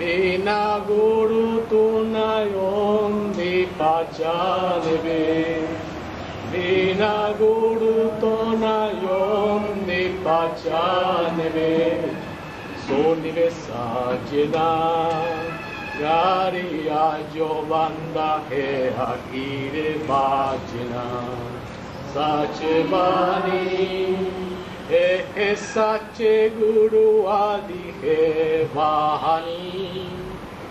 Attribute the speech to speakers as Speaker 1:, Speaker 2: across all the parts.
Speaker 1: बिना गुरु तू नयों दी पाचान बे बिना गुरु तो नयों दी पाचान बे सोनी बे साजना गारी आजो बंदा है हकीरे बाजना। सच बानी ezatxe gurua dije bahani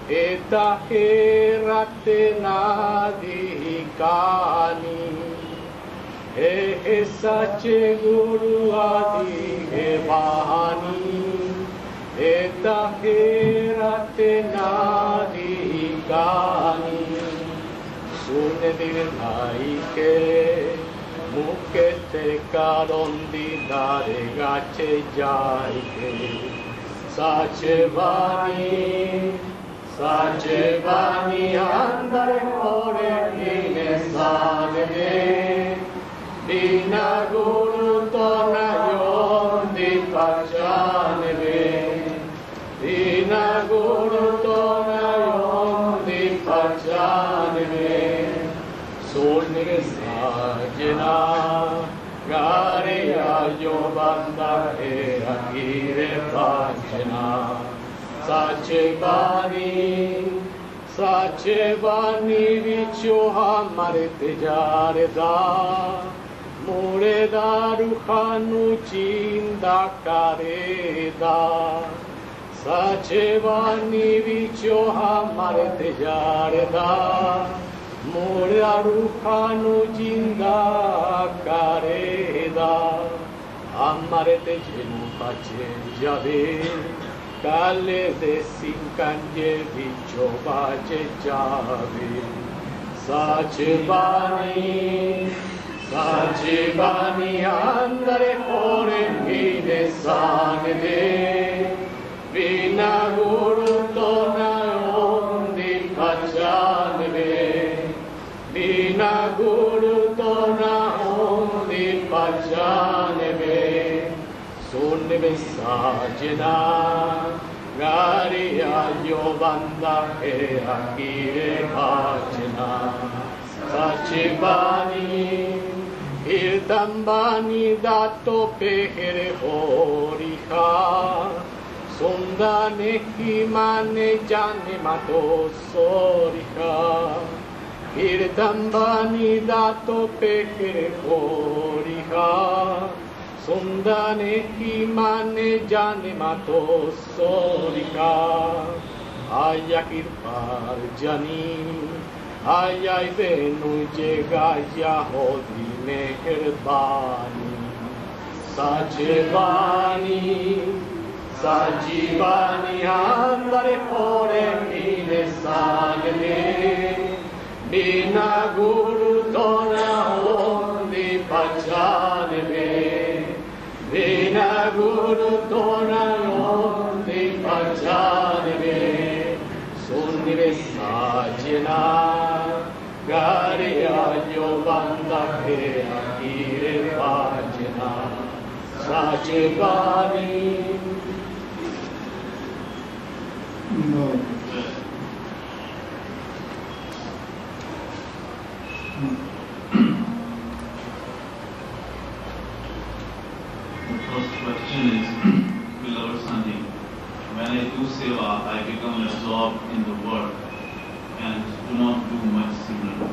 Speaker 1: eta herraten adikani ezatxe gurua dije bahani eta herraten adikani zune diren aikeen বুকেতে কারণ দিদারে গাছে যাইতে সাচে বাণী সাচে বাণী আন্দার করে দিনে সাধনে বিনা গুরু তো না Sajna Gariya Yobanda He Akire Pachna Sache Bani Sache Bani Vicho Hamare Tejare Da Mure Daruhanu Chinda Kareda Sachevani vicho મોળા રૂખાનું જિંદા કારેદા আমার দেশে মুখাচে যাবে, কালে দেশি কাঞ্জে বিচ বাজে যাবে। সাচ বাণী সাচ বাণী আন্দরে পড়ে ভিড়ে সান দে। বিনা গুরু Sajna Gariya Yobanda He Akire Bhajna Sachivani Dato Pehere Horiha Sondane himane jane mato sorika. Kirtambani dato pekere korika Sondane imane jane mato sorica Aia kirpar janin Aia ibenu jegaia hodine kerbani Sajevani Sajivani andare pore mine sagne Bina guru dona ondi paciane ondi pachane me Sunnive sajna Gari ajo banda ke akire pachna Sajivani
Speaker 2: No.
Speaker 3: The first question is, beloved Sandeep, when I do seva, I become absorbed in the work and do not do much similar.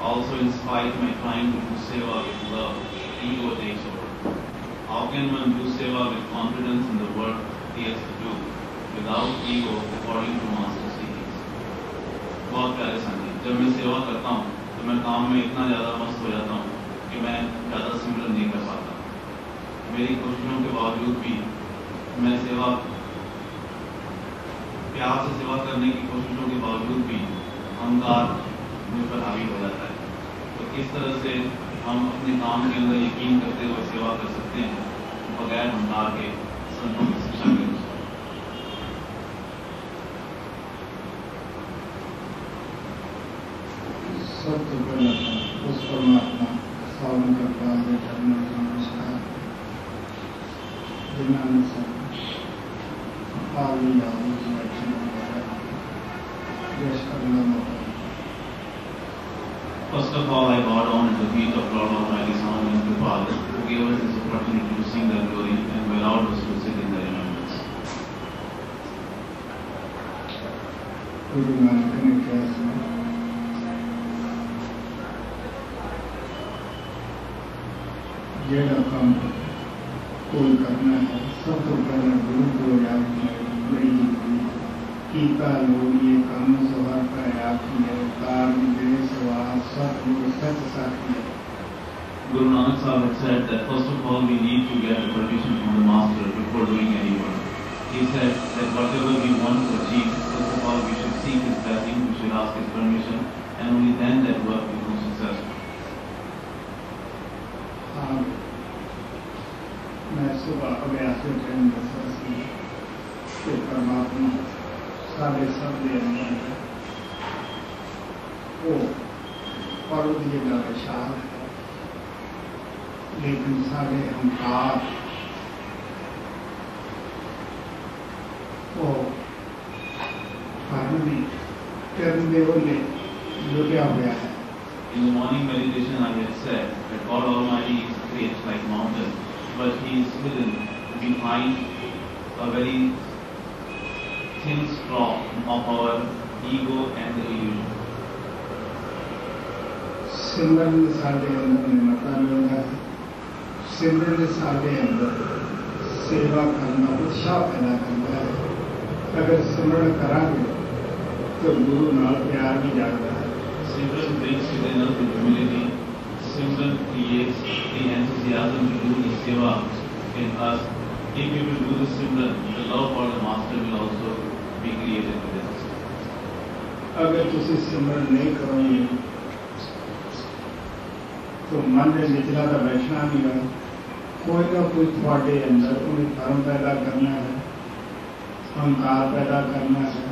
Speaker 3: Also, in spite my trying to do seva with love, ego takes over. How can one do seva with confidence in the work he has to do without ego according to master series? बहुत प्यारे संगीत जब मैं सेवा करता हूँ तो मैं काम में इतना ज़्यादा मस्त हो जाता हूँ कि मैं ज़्यादा सिमरन नहीं कर पाता मेरी कोशिशों के बावजूद भी मैं सेवा, प्यार से सेवा करने की कोशिशों के बावजूद भी अहंकार मुझ पर हावी हो जाता है। तो किस तरह से हम अपने काम के अंदर यकीन करते हुए सेवा कर सकते हैं, बगैर अहंकार के संतों की शिक्षा के अनुसार।
Speaker 2: सबसे पहले उस परमात्मा सावन करता है। धर्म
Speaker 3: Guru
Speaker 2: सुबह अभ्यास के ट्रेन दसा सी कि परमात्मा सारे सब दे अंदर है वो पर्वत जिला विशाल है लेकिन सारे अहंकार वो कारण भी करने वाले हुआ है
Speaker 3: In the morning meditation I had said that God Almighty great like mountain, but He is hidden behind a very thin straw of our ego and the illusion.
Speaker 2: ਸਿਮਰਨ ਸਾਡੇ ਅੰਦਰ ਨਿਮਰਤਾ ਮਿਲਦਾ ਹੈ ਸਿਮਰਨ ਸਾਡੇ ਅੰਦਰ ਸੇਵਾ ਕਰਨ ਦਾ ਉਤਸ਼ਾਹ ਪੈਦਾ ਕਰਦਾ ਹੈ ਅਗਰ ਸਿਮਰਨ ਕਰਾਂਗੇ ਤਾਂ ਗੁਰੂ ਨਾਲ ਪਿਆਰ ਵੀ ਜਾਗਦਾ ਹੈ
Speaker 3: Simran brings within us the humility. Simran creates the enthusiasm to do the seva in us. If you will do this similar, the, the love for the master will also be created
Speaker 2: with this. अगर तुसी सिमरन नहीं करोगे तो मन में निचला तो वैष्णव नहीं है। कोई ना कोई थोड़े अंदर उन्हें धर्म पैदा करना है संकार
Speaker 3: पैदा
Speaker 2: करना
Speaker 3: है।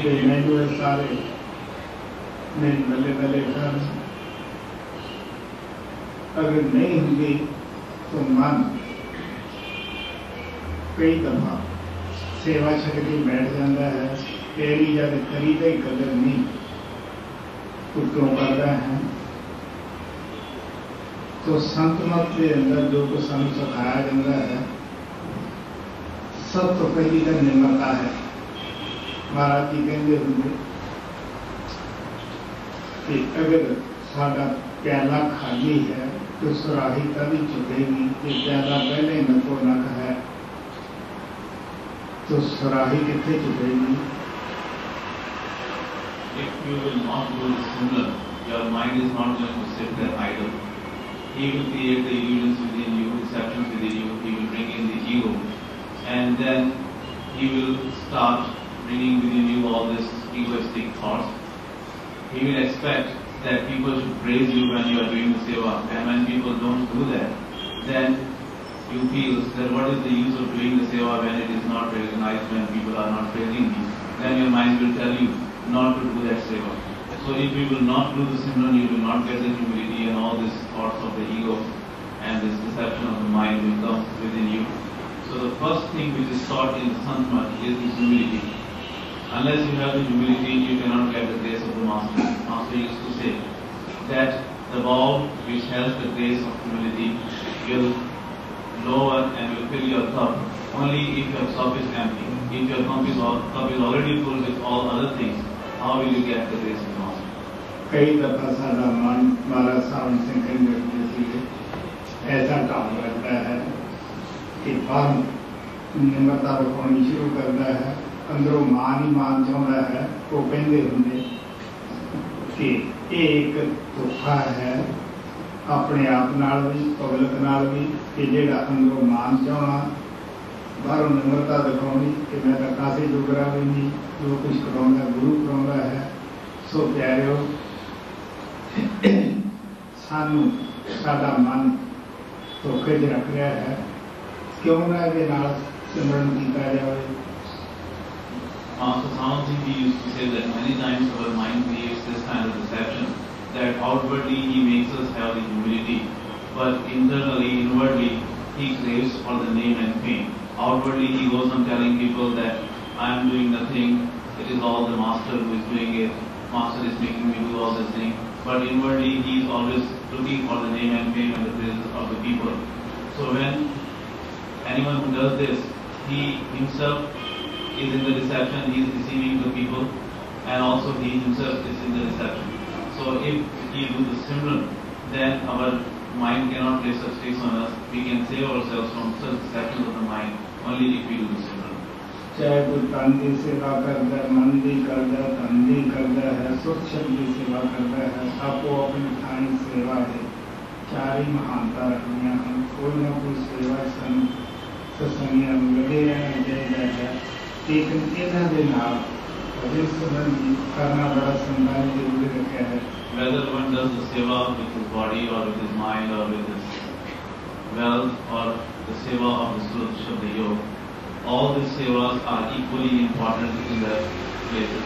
Speaker 2: ये नहीं हुए सारे नहीं बल्ले बल्ले कर अगर नहीं होंगे तो मन, कई दफ़ा सेवा शक्ति बैठ जाता है, तेरी जब करी तो कदर नहीं तो क्यों करता है। तो संत मत के अंदर जो कुछ सू सिखाया जाता है, सब तो पहली का निर्माता है। महाराज जी कहते होंगे कि अगर साड़ा प्याला खाली है तो सुराही कभी चुकेगी ये प्याला पहले नको नक है तो सुराही कितने चुकेगी
Speaker 3: If you will not do similar, your mind is not going to sit there idle. He will create the illusions within you, deceptions within you, he will bring in the ego, and then he will start bringing within you all these egoistic thoughts. He will expect that people should praise you when you are doing the seva, and when people don't do that, then you feel that what is the use of doing the seva when it is not recognized, when people are not praising you, Then your mind will tell you not to do that seva. So if you will not do the Simran, you will not get the humility and all these thoughts of the ego and this deception of the mind will come within you. So the first thing which is taught in the Santmat is humility. unless you have the humility, you cannot get the grace of the Master. Master used to say that the bowl which has the grace of humility will lower and will fill your cup only if your cup is empty. If your cup is, all, cup is already full with all other things, how will you get the grace of the Master?
Speaker 2: कई दफ़ा सारा मन मारा sound sinking करने के लिए ऐसा काम करता है कि मन निम्रता रखनी शुरू करता है ਅੰਦਰੋਂ ਮਾਨ ਹੀ ਮਾਨ ਚਾਹੁੰਦਾ ਹੈ, ਉਹ ਕਹਿੰਦੇ ਹੁੰਦੇ ਕਿ ਇਹ ਇੱਕ ਧੋਖਾ ਹੈ। ਆਪਣੇ ਆਪ ਨਾਲ ਵੀ, ਪਬਲਿਕ ਨਾਲ ਵੀ ਕਿ ਜਿਹੜਾ ਅੰਦਰੋਂ ਮਾਨ ਚਾਹਣਾ ਬਾਹਰੋਂ ਨਿਮਰਤਾ ਦਿਖਾਉਣੀ ਕਿ ਮੈਂ ਤਾਂ ਕਾਸੇ ਜੋਗਰਾ ਵੀ ਨਹੀਂ, ਜੋ ਕੁਝ ਕਰਾਉਂਦਾ, ਗੁਰੂ ਕਰਾਉਂਦਾ ਹੈ। ਸੋ ਪਿਆਰਿਓ, ਸਾਨੂੰ ਸਾਡਾ ਮਨ ਧੋਖੇ 'ਚ ਰੱਖ ਰਿਹਾ ਹੈ। ਕਿਉਂ ਨਾ ਇਹਦੇ ਨਾਲ ਸਿਮਰਨ ਕੀਤਾ ਜਾਵੇ?
Speaker 3: Master Samaji used to say that many times our mind creates this kind of deception that outwardly he makes us have the humility, but internally, inwardly, he craves for the name and fame. Outwardly, he goes on telling people that I am doing nothing. It is all the master who is doing it. Master is making me do all this thing. But inwardly, he is always looking for the name and fame and the praises of the people. So when anyone who does this, he himself is in the reception, he is receiving the people, and also he himself is in the reception. So if he do the syndrome, then our mind cannot place such tricks on us. We can save ourselves from such deceptions of the mind only if we do the
Speaker 2: syndrome. चाहे कोई तन सेवा करता है मन भी करता है धन भी करता है स्वच्छ भी सेवा करता है सबको अपने ठाई सेवा है चार ही महानता रखनी है हम कोई ना कोई सेवा संग सत्संग लगे रहना चाहिए लेकिन in
Speaker 3: Whether one does the seva with his body or with his mind or with his wealth or the seva of the Surah of the Yoga, all these sevas are equally important in their places.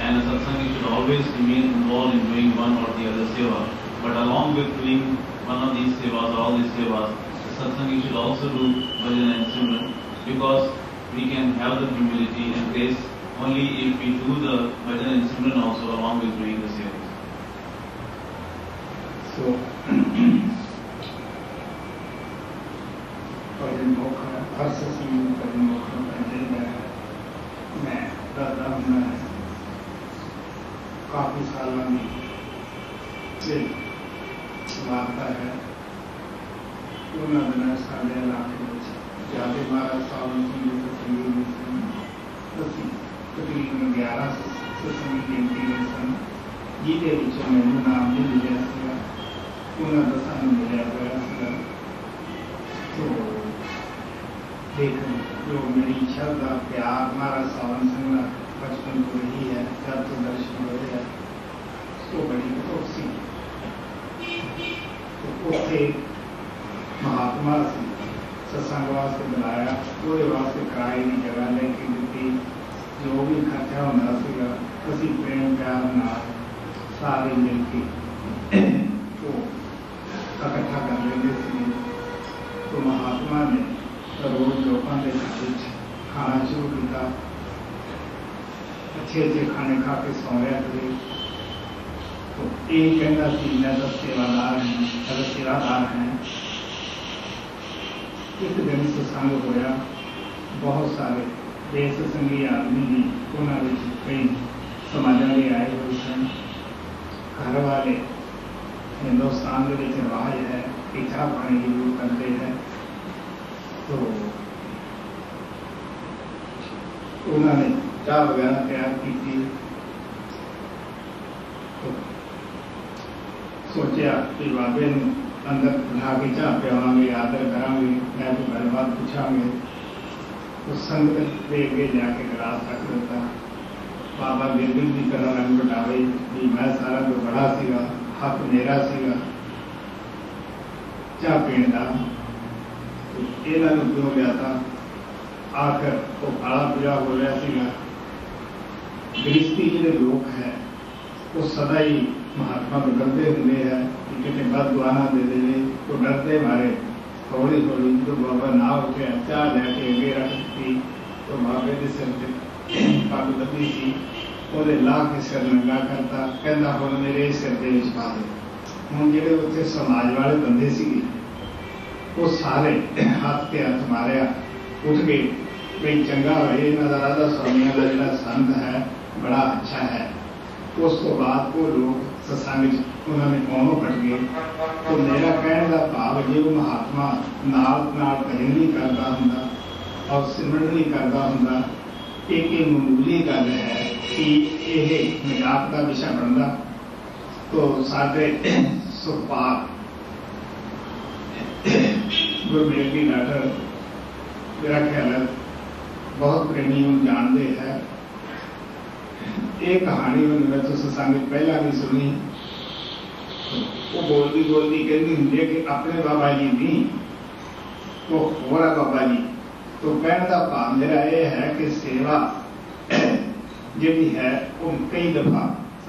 Speaker 3: And a satsangi should always remain involved in doing one or the other seva. But along with doing one of these sevas or all these sevas, the satsangi should also do bhajan and simran because we can have the humility and grace only if we do the bhajan and simran also along with doing the same.
Speaker 2: So, bhajan भजन मोखा हर सत्संग में भजन मोखा भजन मैं दादा मैं काफ़ी साल में से वार्ता है उन्होंने साढ़े लाख बच्चे ਇਲਾਕੇ ਵਿੱਚ ਜਿਆਦੇ ਮਹਾਰਾਜ ਸਾਹਿਬ ਨੂੰ ਸੰਗੀਤ ਸੰਗੀਤ ਵਿੱਚ ਸਨ ਅਸੀਂ ਤਕਰੀਬਨ 11 ਸਤਸੰਗ ਬੇਨਤੀ ਦੇ ਸਨ ਜਿਹਦੇ ਵਿੱਚ ਮੈਨੂੰ ਨਾਮ ਨਹੀਂ ਮਿਲਿਆ ਸੀਗਾ ਉਹਨਾਂ ਦਾ ਸਾਨੂੰ ਮਿਲਿਆ ਹੋਇਆ ਸੀਗਾ तो लेकिन जो मेरी श्रद्धा प्यार हमारा सावन संग बचपन को ही है जब तो दर्शन हो है तो बड़ी दुख सी तो उसे महात्मा से सत्संग वास्ते बुलाया ਉਹਦੇ ਵਾਸਤੇ ਕਿਰਾਏ ਦੀ ਜਗ੍ਹਾ ਲੈ ਕੇ ਦਿੱਤੀ ਜੋ ਵੀ ਖਰਚਾ ਹੁੰਦਾ ਸੀਗਾ ਅਸੀਂ ਪ੍ਰੇਮ ਪਿਆਰ ਨਾਲ ਸਾਰੇ ਮਿਲ ਕੇ ਉਹ ਇਕੱਠਾ ਕਰ ਲੈਂਦੇ ਸੀ तो महात्मा ने रोज लोगों के घर ਵਿੱਚ ਖਾਣਾ ਸ਼ੁਰੂ ਕੀਤਾ ਅੱਛੇ ਅੱਛੇ ਖਾਣੇ ਖਾ ਕੇ ਸੌਂ ਰਿਹਾ ਕਰੇ तो ਇਹ ਕਹਿੰਦਾ ਸੀ ਮੈਂ ਤਾਂ ਸੇਵਾਦਾਰ ਹਾਂ ਮੈਂ ਸੇਵਾਦਾਰ ਹਾਂ एक दिन से सांग होया। बहुत सारे देश संघी आदमी भी उन्होंने कई समाजा में आए हुए सन। घर वाले हिंदुस्तान के रिवाज है कि चाह पानी ज़रूरत करते हैं। तो उन्होंने चाह वगैरह तैयार की थी तो सोचा कि बाबे ने ਅੰਦਰ ਬਿਠਾ ਕੇ ਚਾਹ ਪਿਆਵਾਂਗੇ ਆਦਰ ਕਰਾਂਗੇ ਮੈਂ ਕੋਈ ਗੱਲਬਾਤ ਪੁੱਛਾਂਗੇ ਉਸ ਸੰਗਤ ਦੇ ਅੱਗੇ ਜਾ ਕੇ ਗਲਾਸ ਰੱਖ ਦਿੱਤਾ ਬਾਬਾ ਬਿਰਬਲ ਦੀ ਤਰ੍ਹਾਂ ਰੰਗ ਬਟਾਵੇ ਵੀ ਮੈਂ ਸਾਰਾ ਤੋਂ ਬੜਾ ਸੀਗਾ ਹੱਕ ਮੇਰਾ ਸੀਗਾ ਚਾਹ ਪੀਣ ਦਾ ਇਹਨਾਂ ਨੂੰ ਕਿਉਂ ਲਿਆ ਤਾਂ ਆਖਰ ਉਹ ਕਾਲਾ ਪੀਲਾ ਹੋ ਰਿਹਾ ਸੀਗਾ ਗ੍ਰਿਸ਼ਤੀ ਜਿਹੜੇ ਲੋਕ ਹੈ ਉਹ ਸਦਾ ਹੀ ਮਹਾਤਮਾ ਨੂੰ ਕਰਦੇ ਹੁੰਦੇ ਹੈ ਕਿ ਕਿਤੇ ਬਦ ਦੁਆਨਾ ਦੇ ਦੇਵੇ ਉਹ ਡਰਦੇ ਮਾਰੇ ਹੌਲੀ ਹੌਲੀ ਜਦੋਂ ਬਾਬਾ ਨਾ ਉੱਠਿਆ ਚਾਹ ਲੈ ਕੇ ਅੱਗੇ ਰੱਖ ਦਿੱਤੀ तो ਬਾਬੇ ਦੇ ਸਿਰ ਤੇ ਪੱਗ ਬੱਧੀ ਸੀ ਉਹਦੇ ਲਾ ਕੇ ਸਿਰ ਨੰਗਾ ਕਰਤਾ ਕਹਿੰਦਾ ਹੁਣ ਮੇਰੇ ਸਿਰ ਦੇ ਵਿੱਚ ਪਾ ਦੇ ਹੁਣ ਜਿਹੜੇ ਉੱਥੇ ਸਮਾਜ ਵਾਲੇ ਬੰਦੇ ਸੀਗੇ ਉਹ ਸਾਰੇ ਹੱਥ ਤੇ ਹੱਥ ਮਾਰਿਆ ਉੱਠ ਗਏ ਵੀ ਚੰਗਾ ਹੋਏ ਇਹਨਾਂ ਦਾ ਰਾਧਾ ਸਵਾਮੀਆਂ ਦਾ ਜਿਹੜਾ ਸੰਤ ਹੈ ਬੜਾ ਅੱਛਾ ਹੈ ਉਸ ਤੋਂ ਬਾਅਦ ਉਹ ਲੋਕ ਸੱਸਾਂ ਵਿੱਚ ਉਹਨਾਂ ਨੇ ਕੌਮੋਂ ਕੱਟ ਗਏ ਤੋਂ ਮੇਰਾ ਕਹਿਣ ਦਾ ਭਾਵ ਜੇ ਉਹ ਮਹਾਤਮਾ ਨਾਲ ਨਾਲ ਭਜਨ ਨਹੀਂ ਕਰਦਾ ਹੁੰਦਾ ਔਰ ਸਿਮਰਨ ਨਹੀਂ ਕਰਦਾ ਹੁੰਦਾ ਇੱਕ ਇਹ ਮਾਮੂਲੀ ਗੱਲ ਹੈ ਕਿ ਇਹ ਮਜ਼ਾਕ ਦਾ ਵਿਸ਼ਾ ਬਣਦਾ ਤੋਂ ਸਾਡੇ ਸੁਪਾਲ ਗੁਰਮੇਲ ਦੀ ਡਾਕਟਰ ਮੇਰਾ ਖਿਆਲ ਬਹੁਤ ਪ੍ਰੇਮੀ ਨੂੰ ਜਾਣਦੇ ਹੈ એ કહાણીઓની રચો સામે પહેલાની સુની वो बोलती बोलती कहती हूँ कि अपने बाबा जी नहीं तो होरा बाबा जी तो कहने का भाव मेरा यह है कि सेवा जी है वो कई दफ़ा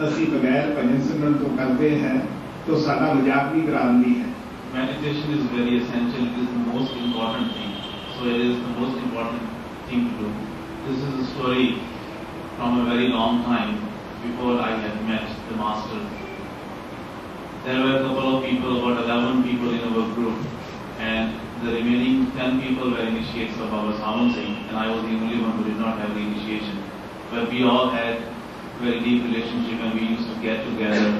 Speaker 2: असि बगैर भजन सिमरन तो करते हैं तो सारा मज़ाक भी करा दी है
Speaker 3: Meditation is very essential. It is the most important thing. So it is the most important thing to do. This is a story from a very long time before I had met the master. There were a couple of people, about 11 people in our group, and the remaining 10 people were initiates of our Savan Singh, and I was the only one who did not have the initiation. But we all had very deep relationship and we used to get together.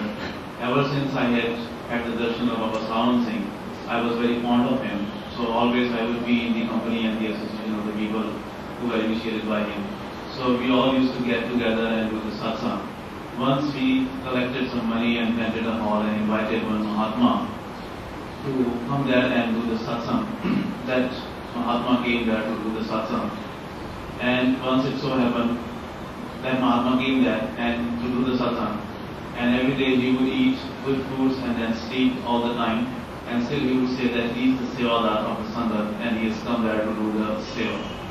Speaker 3: Ever since I had had the darshan of Baba Savan Singh, I was very fond of him. So always I would be in the company and the association of the people who were initiated by him. So we all used to get together and do the satsang. Once we collected some money and rented a hall and invited one Mahatma to come there and do the satsang. that Mahatma came there to do the satsang. And once it so happened that Mahatma came there and to do the satsang. And every day he would eat good foods and then sleep all the time. And still he would say that he is the Sevadar of the Sangha and he has come there to do the Seva.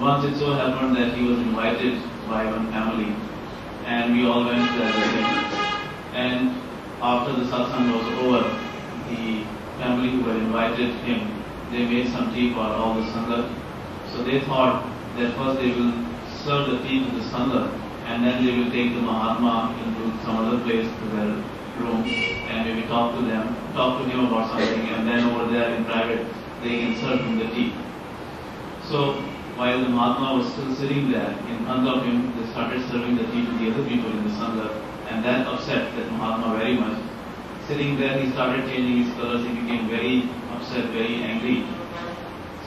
Speaker 3: Once it so happened that he was invited by one family and we all went there with him. And after the satsang was over, the family who had invited him, they made some tea for all the sangha. So they thought that first they will serve the tea to the sangha and then they will take the Mahatma into some other place to their room and maybe talk to them, talk to him about something and then over there in private they can serve him the tea. So while the Mahatma was still sitting there, in front of him, they started serving the tea to the other people in the Sangha, and that upset that Mahatma very much. Sitting there, he started changing his colors, he became very upset, very angry,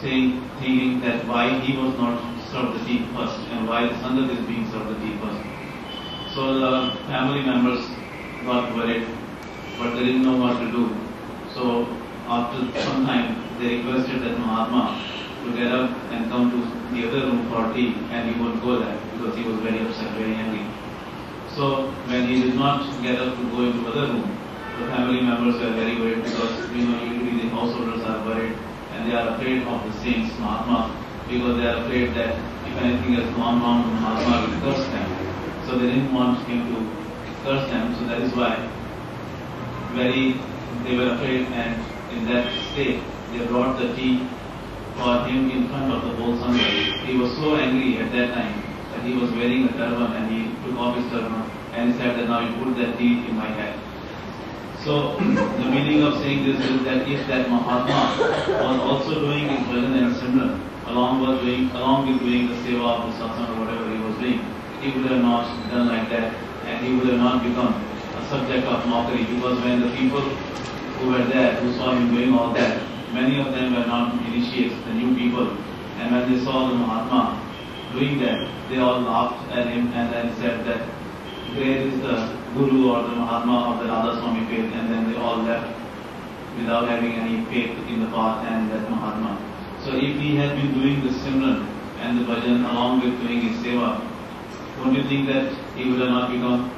Speaker 3: saying, thinking that why he was not served the tea first, and why the Sangha is being served the tea first. So the family members got worried, but they didn't know what to do. So after some time, they requested that Mahatma to get up and come to the other room for tea and he won't go there because he was very upset, very angry. So when he did not get up to go into the other room, the family members were very worried because you know usually the householders are worried and they are afraid of the saints Mahatma because they are afraid that if anything has gone wrong, Mahatma will curse them. So they didn't want him to curse them. So that is why very they were afraid and in that state they brought the tea for him in front of the whole Sangha. He was so angry at that time that he was wearing a turban and he took off his turban and he said that now you put that tea in my head. So the meaning of saying this is that if that Mahatma was also doing his bhajan and simran along with doing along with doing the seva of the satsang or whatever he was doing, he would have not done like that and he would have not become a subject of mockery because when the people who were there who saw him doing all that Many of them were not initiates, the new people. And when they saw the Mahatma doing that, they all laughed at him and then said that great is the Guru or the Mahatma of the Radha Swami faith. And then they all left without having any faith in the path and that Mahatma. So if he had been doing the Simran and the bhajan along with doing his seva, don't you think that he would have not become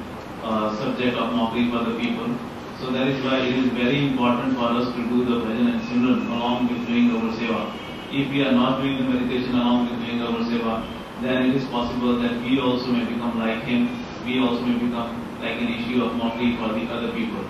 Speaker 3: a subject of mockery for the people? So that is why it is very important for us to do the bhajan and simran along with doing our seva. If we are not doing the meditation along with doing our seva, then it is possible that we also may become like him. We also may become like an issue of mockery for the other people.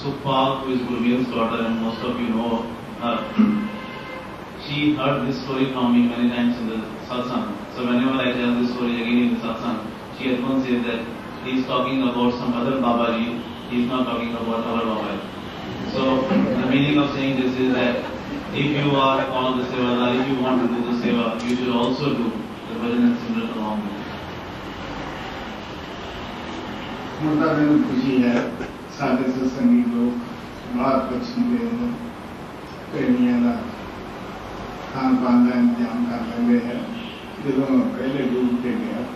Speaker 3: Sukhpal, who is Gurmeel's daughter, and most of you know her, she heard this story from me many times in the satsang. So whenever I tell this story again in the satsang, she at once says that he is talking about some other Babaji he's not talking about our Mobile. So the meaning of saying this is that if you are on the seva, if you want to do the seva, you should also do the bhajan and simran along with
Speaker 2: मुद्दा मुर्दाबेन खुशी है सारे सत्संगी लोग बहुत पसंद है प्रेमिया का खान पान का इंतज़ाम कर रहे हैं दिलों में पहले डूब के गया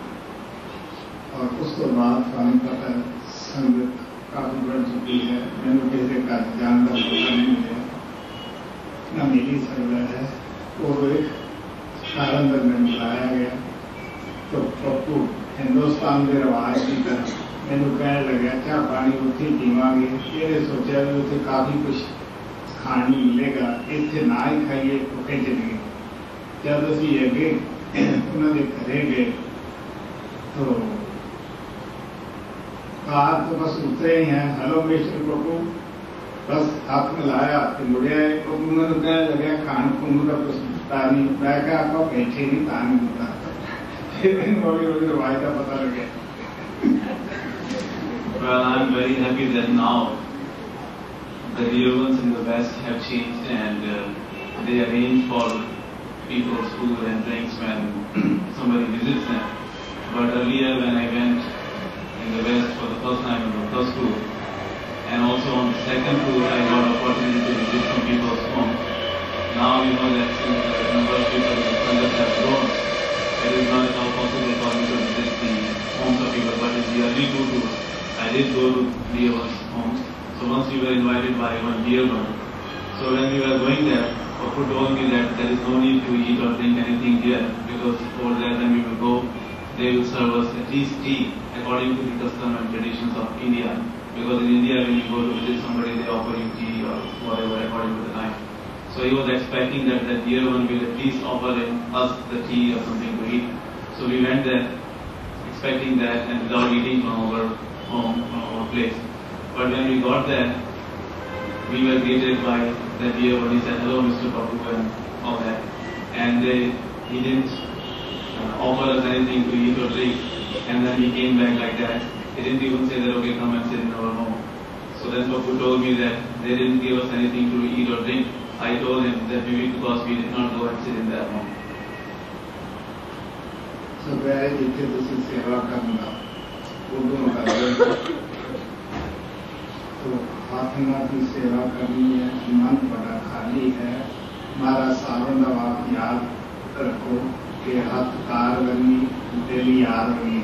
Speaker 2: और उसके बाद पानी पता संगत काफ़ी बढ़ चुकी है। मैंने पैसे का ध्यान का मौका नहीं मिला न मेरी ज़रूरत है। वो तो एक कारण में बुलाया गया। तो पप्पू हिंदुस्तान के रवाज की तरह मैंने कह लगे अच्छा, क्या पानी उठी पीवागे ये सोचा भी उसे काफ़ी कुछ खाने मिलेगा। इतने ना ही खाइए तो कह चलेंगे जब असं अगे उन्होंने घरे गए तो तो कार तो बस उतरे ही हैं हेलो मिस्टर प्रभु बस में लाया तो मुड़िया तो उन्होंने कहने लगे खान खून का नहीं मैं क्या आपको बैठे नहीं तान होता हौली हौली रवायत का पता लगे
Speaker 3: Well, I'm very happy that now the ones in the West have changed and uh, they arrange for people's food and drinks when somebody visits them. But earlier when I went in the West for the first time in the first tour, and also on the second tour I got opportunity to visit some people's homes. Now you know that since the number of people in the Sangat have grown, it is not at all possible for me to visit the homes of people, but in the early two tours, I did go to dear homes. So once we were invited by one dear one, so when we were going there, Bapu told me that there is no need to eat or drink anything here because over there when we will go, they will serve us at least tea according to the custom and traditions of India. Because in India when you go to visit somebody, they offer you tea or whatever according to the time. So he was expecting that the dear one will at least offer us the tea or something to eat. So we went there expecting that and without eating from our home, from our place. But when we got there, we were greeted by the dear one. He said, hello Mr. Babu and all that. And they, he didn't offer us anything to eat or drink, and then he came back like that. He didn't even say that, okay, come and sit in our home. So that's what he told me that they didn't give us anything to eat or drink. I told him that maybe because we did not go and sit in their home.
Speaker 2: So where did this seva coming up? तो आत्मा की सेवा करनी है मन बड़ा खाली है हमारा सारो नवाब याद रखो के हाथ कारगरी डेली आ रही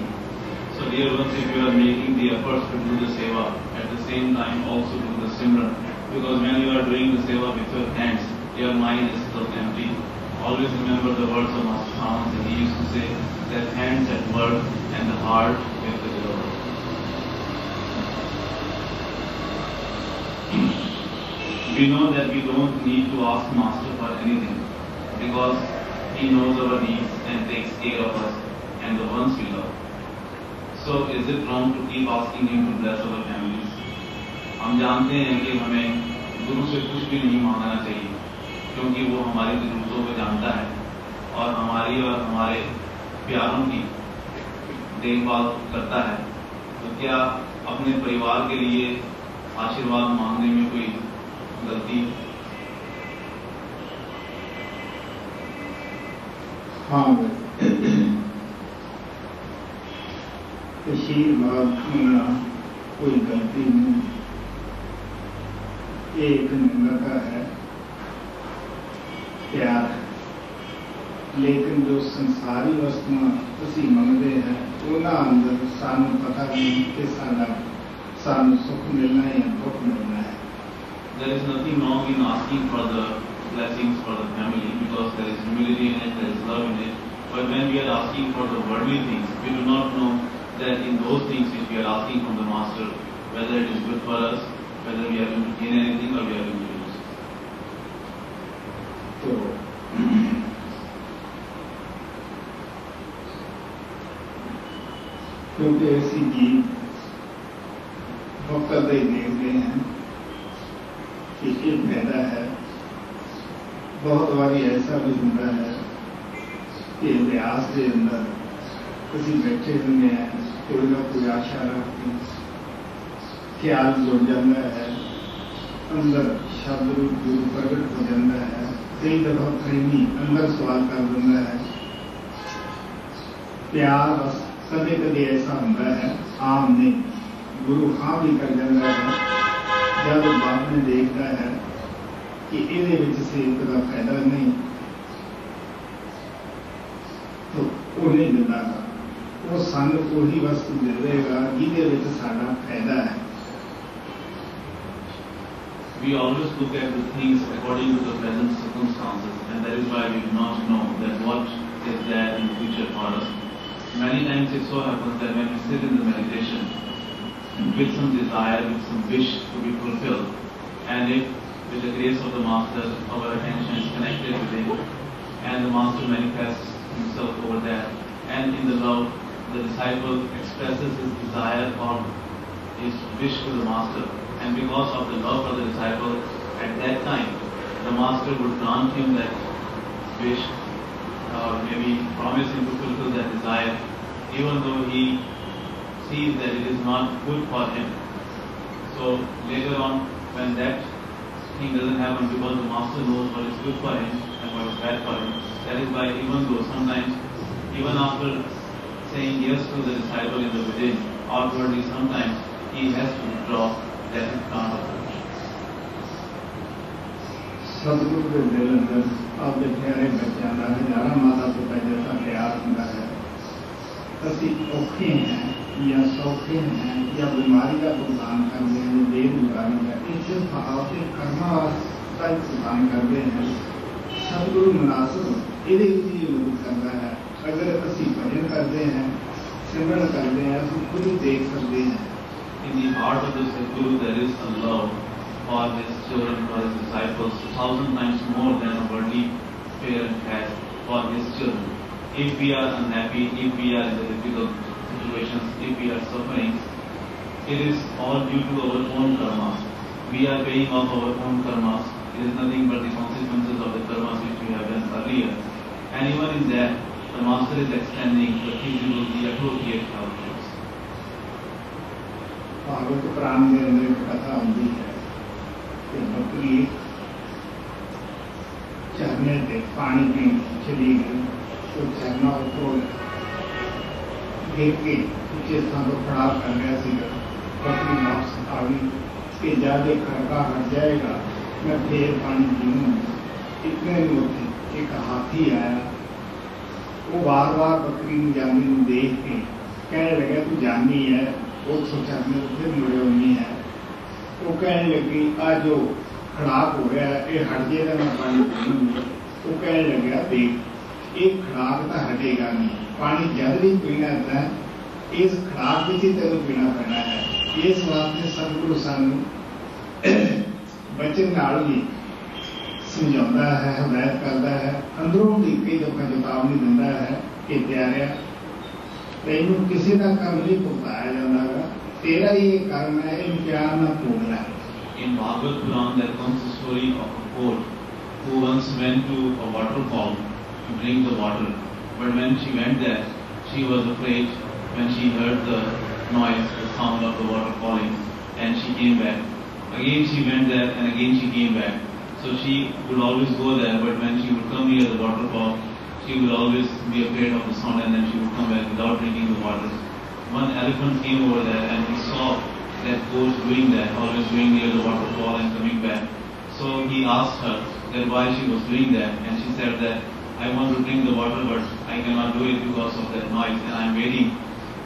Speaker 3: so dear ones if you are making the efforts to do the seva at the same time also do the simran because when you are doing the seva with your hands your mind is so empty always remember the words of master शाम से ही used to say that hands at work and the heart with the lord We know that we don't need to ask Master for anything, because He knows our needs and takes care of us and the ones we love. So is it wrong to keep asking Him to bless our families? हम जानते हैं कि हमें गुरु से कुछ भी नहीं मांगना चाहिए क्योंकि वो हमारी जरूरतों को जानता है और हमारी और हमारे प्यारों की देखभाल करता है तो क्या अपने परिवार के लिए आशीर्वाद मांगने में कोई गलती
Speaker 2: हाँ आशीर्वाद मांगना कोई गलती नहीं ये एक नम्रता है प्यार है ਲੇਕਿਨ ਜੋ ਸੰਸਾਰੀ ਵਸਤੂਆਂ ਅਸੀਂ ਮੰਗਦੇ ਹਾਂ ਉਹਨਾਂ ਅੰਦਰ ਸਾਨੂੰ ਪਤਾ ਨਹੀਂ ਕਿ ਸਾਡਾ ਸਾਨੂੰ ਸੁੱਖ ਮਿਲਣਾ ਹੈ ਜਾਂ ਦੁੱਖ ਮਿਲਣਾ ਹੈ
Speaker 3: There is nothing wrong in asking for the blessings for the family because there is humility in it, there is love in it. But when we are asking for the worldly things, we do not know that in those things which we are asking from the Master, whether it is good for us, whether we are going to gain anything or we are going to lose.
Speaker 2: So, क्योंकि ऐसी जीव वक्त देते हैं कि फायदा है बहुत बारी ऐसा भी होता है कि इतिहास के अंदर किसी बैठे होंगे हैं कोई ना कोई आशा रखती ख्याल जुड़ जाता है। अंदर शब्द रूप गुरु प्रकट हो जाता है। कई दफ़ा प्रेमी अंदर सवाल कर देता है। प्यार कदे कदे ऐसा होता है, आम नहीं, गुरु हाँ भी कर जाता है। जब बाद में देखता है ਕਿ ਇਹਦੇ ਵਿੱਚ ਸੇਵਕ ਦਾ ਫਾਇਦਾ ਨਹੀਂ ਤਾਂ ਉਹ ਨਹੀਂ ਦਿੰਦਾ ਉਹ ਸਾਨੂੰ ਉਹੀ ਵਸਤੂ ਦੇ ਦੇਗਾ ਜਿਹਦੇ ਵਿੱਚ ਸਾਡਾ ਫਾਇਦਾ ਹੈ
Speaker 3: We always look at the things according to the present circumstances, and that is why we do not know that what is there in the future for us. Many times it so happens that when we sit in the meditation with some desire, with some wish to be fulfilled, and if with the grace of the Master our attention is connected with Him, and the Master manifests Himself over there, and in the love the disciple expresses his desire or his wish to the Master, and because of the love for the disciple, at that time the Master would grant him that wish or maybe promise him to fulfill that desire, even though he sees that it is not good for him. So later on, when that thing doesn't happen because the master knows what is good for him and what is bad for him. That is why even though sometimes, even after saying yes to the disciple in the within, outwardly sometimes he has to withdraw that
Speaker 2: not approach. सतगुरु के दिल या शौकीन हैं या बीमारी का भुगतान करते हैं देव निगरानी का इससे भाव के कर्मावस्था भुगतान कर रहे हैं सदगुरु मुनासिब ये मदद करता है अगर असी भजन करते हैं सिमरन करते हैं तो खुद ही देख सकते हैं
Speaker 3: In the heart of the Sadhguru there is a love for his children, for his disciples, a thousand times more than a worldly parent has for his children. If we are unhappy, if we are in the difficult situations if we are suffering, it is all due to our own karma. We are paying off our own karma. It is nothing but the consequences of the karma which we have done earlier. Anyone is there, the master is extending the feasibility appropriate calculus.
Speaker 2: Bhagavat प्राण के अंदर कथा आती है कि बकरी चढ़ने से पानी में चली गई तो झरना और एक एक ऊँचे स्थानों खड़ा कर गया अपनी नफ्स आवी इसके ज़्यादा खड़का हट जाएगा। मैं फेर पानी पीऊँ इतने में एक हाथी आया। वो बार बार बकरी जानी देख के कहने लगे, तू जानी है। वो तो सोचा मेरे फिर मुड़े होनी है। वो कहने लगी आज जो खड़ाक हो गया, ये हट जाएगा, मैं पानी पीऊँगी। वो कहने लगा देख। ਮੈਂ ਪਾਣੀ ਪੀਊਂਗੀ ਉਹ ਕਹਿਣ ਲੱਗਿਆ ਦੇਖ ਇਹ ਖੜਾਕ ਤਾਂ ਹਟੇਗਾ ਨਹੀਂ ਪਾਣੀ ਜਦ ਵੀ ਪੀਣਾ ਤਾਂ ਇਸ ਖੜਾਕ ਵਿੱਚ ਹੀ ਤੈਨੂੰ ਪੀਣਾ ਪੈਣਾ ਹੈ ਇਸ ਵਾਸਤੇ ਸਤਿਗੁਰੂ ਸਾਨੂੰ ਬਚਨ ਨਾਲ ਵੀ ਸਮਝਾਉਂਦਾ ਹੈ ਹਦਾਇਤ ਕਰਦਾ ਹੈ ਅੰਦਰੋਂ ਵੀ ਕਈ ਦਫਾ ਚੇਤਾਵਨੀ ਦਿੰਦਾ ਹੈ ਕਿ ਪਿਆਰਿਆ ਤੈਨੂੰ ਕਿਸੇ ਦਾ ਕਰਮ ਨਹੀਂ ਭੁਗਤਾਇਆ ਜਾਂਦਾਗਾ ਤੇਰਾ ਹੀ ਇਹ ਕਰਮ ਹੈ ਇਹ ਪਿਆਰ ਨਾਲ ਭੋਗਣਾ ਹੈ
Speaker 3: In Bhagavad Puran, there comes the story of a goat who once went to a waterfall To drink the water. But when she went there, she was afraid when she heard the noise, the sound of the water falling, and she came back. Again she went there, and again she came back. So she would always go there, but when she would come near the waterfall, she would always be afraid of the sound, and then she would come back without drinking the water. One elephant came over there, and he saw that goat doing that, always going near the waterfall and coming back. So he asked her that why she was doing that, and she said that I want to drink the water, but I cannot do it because of that noise, and I'm waiting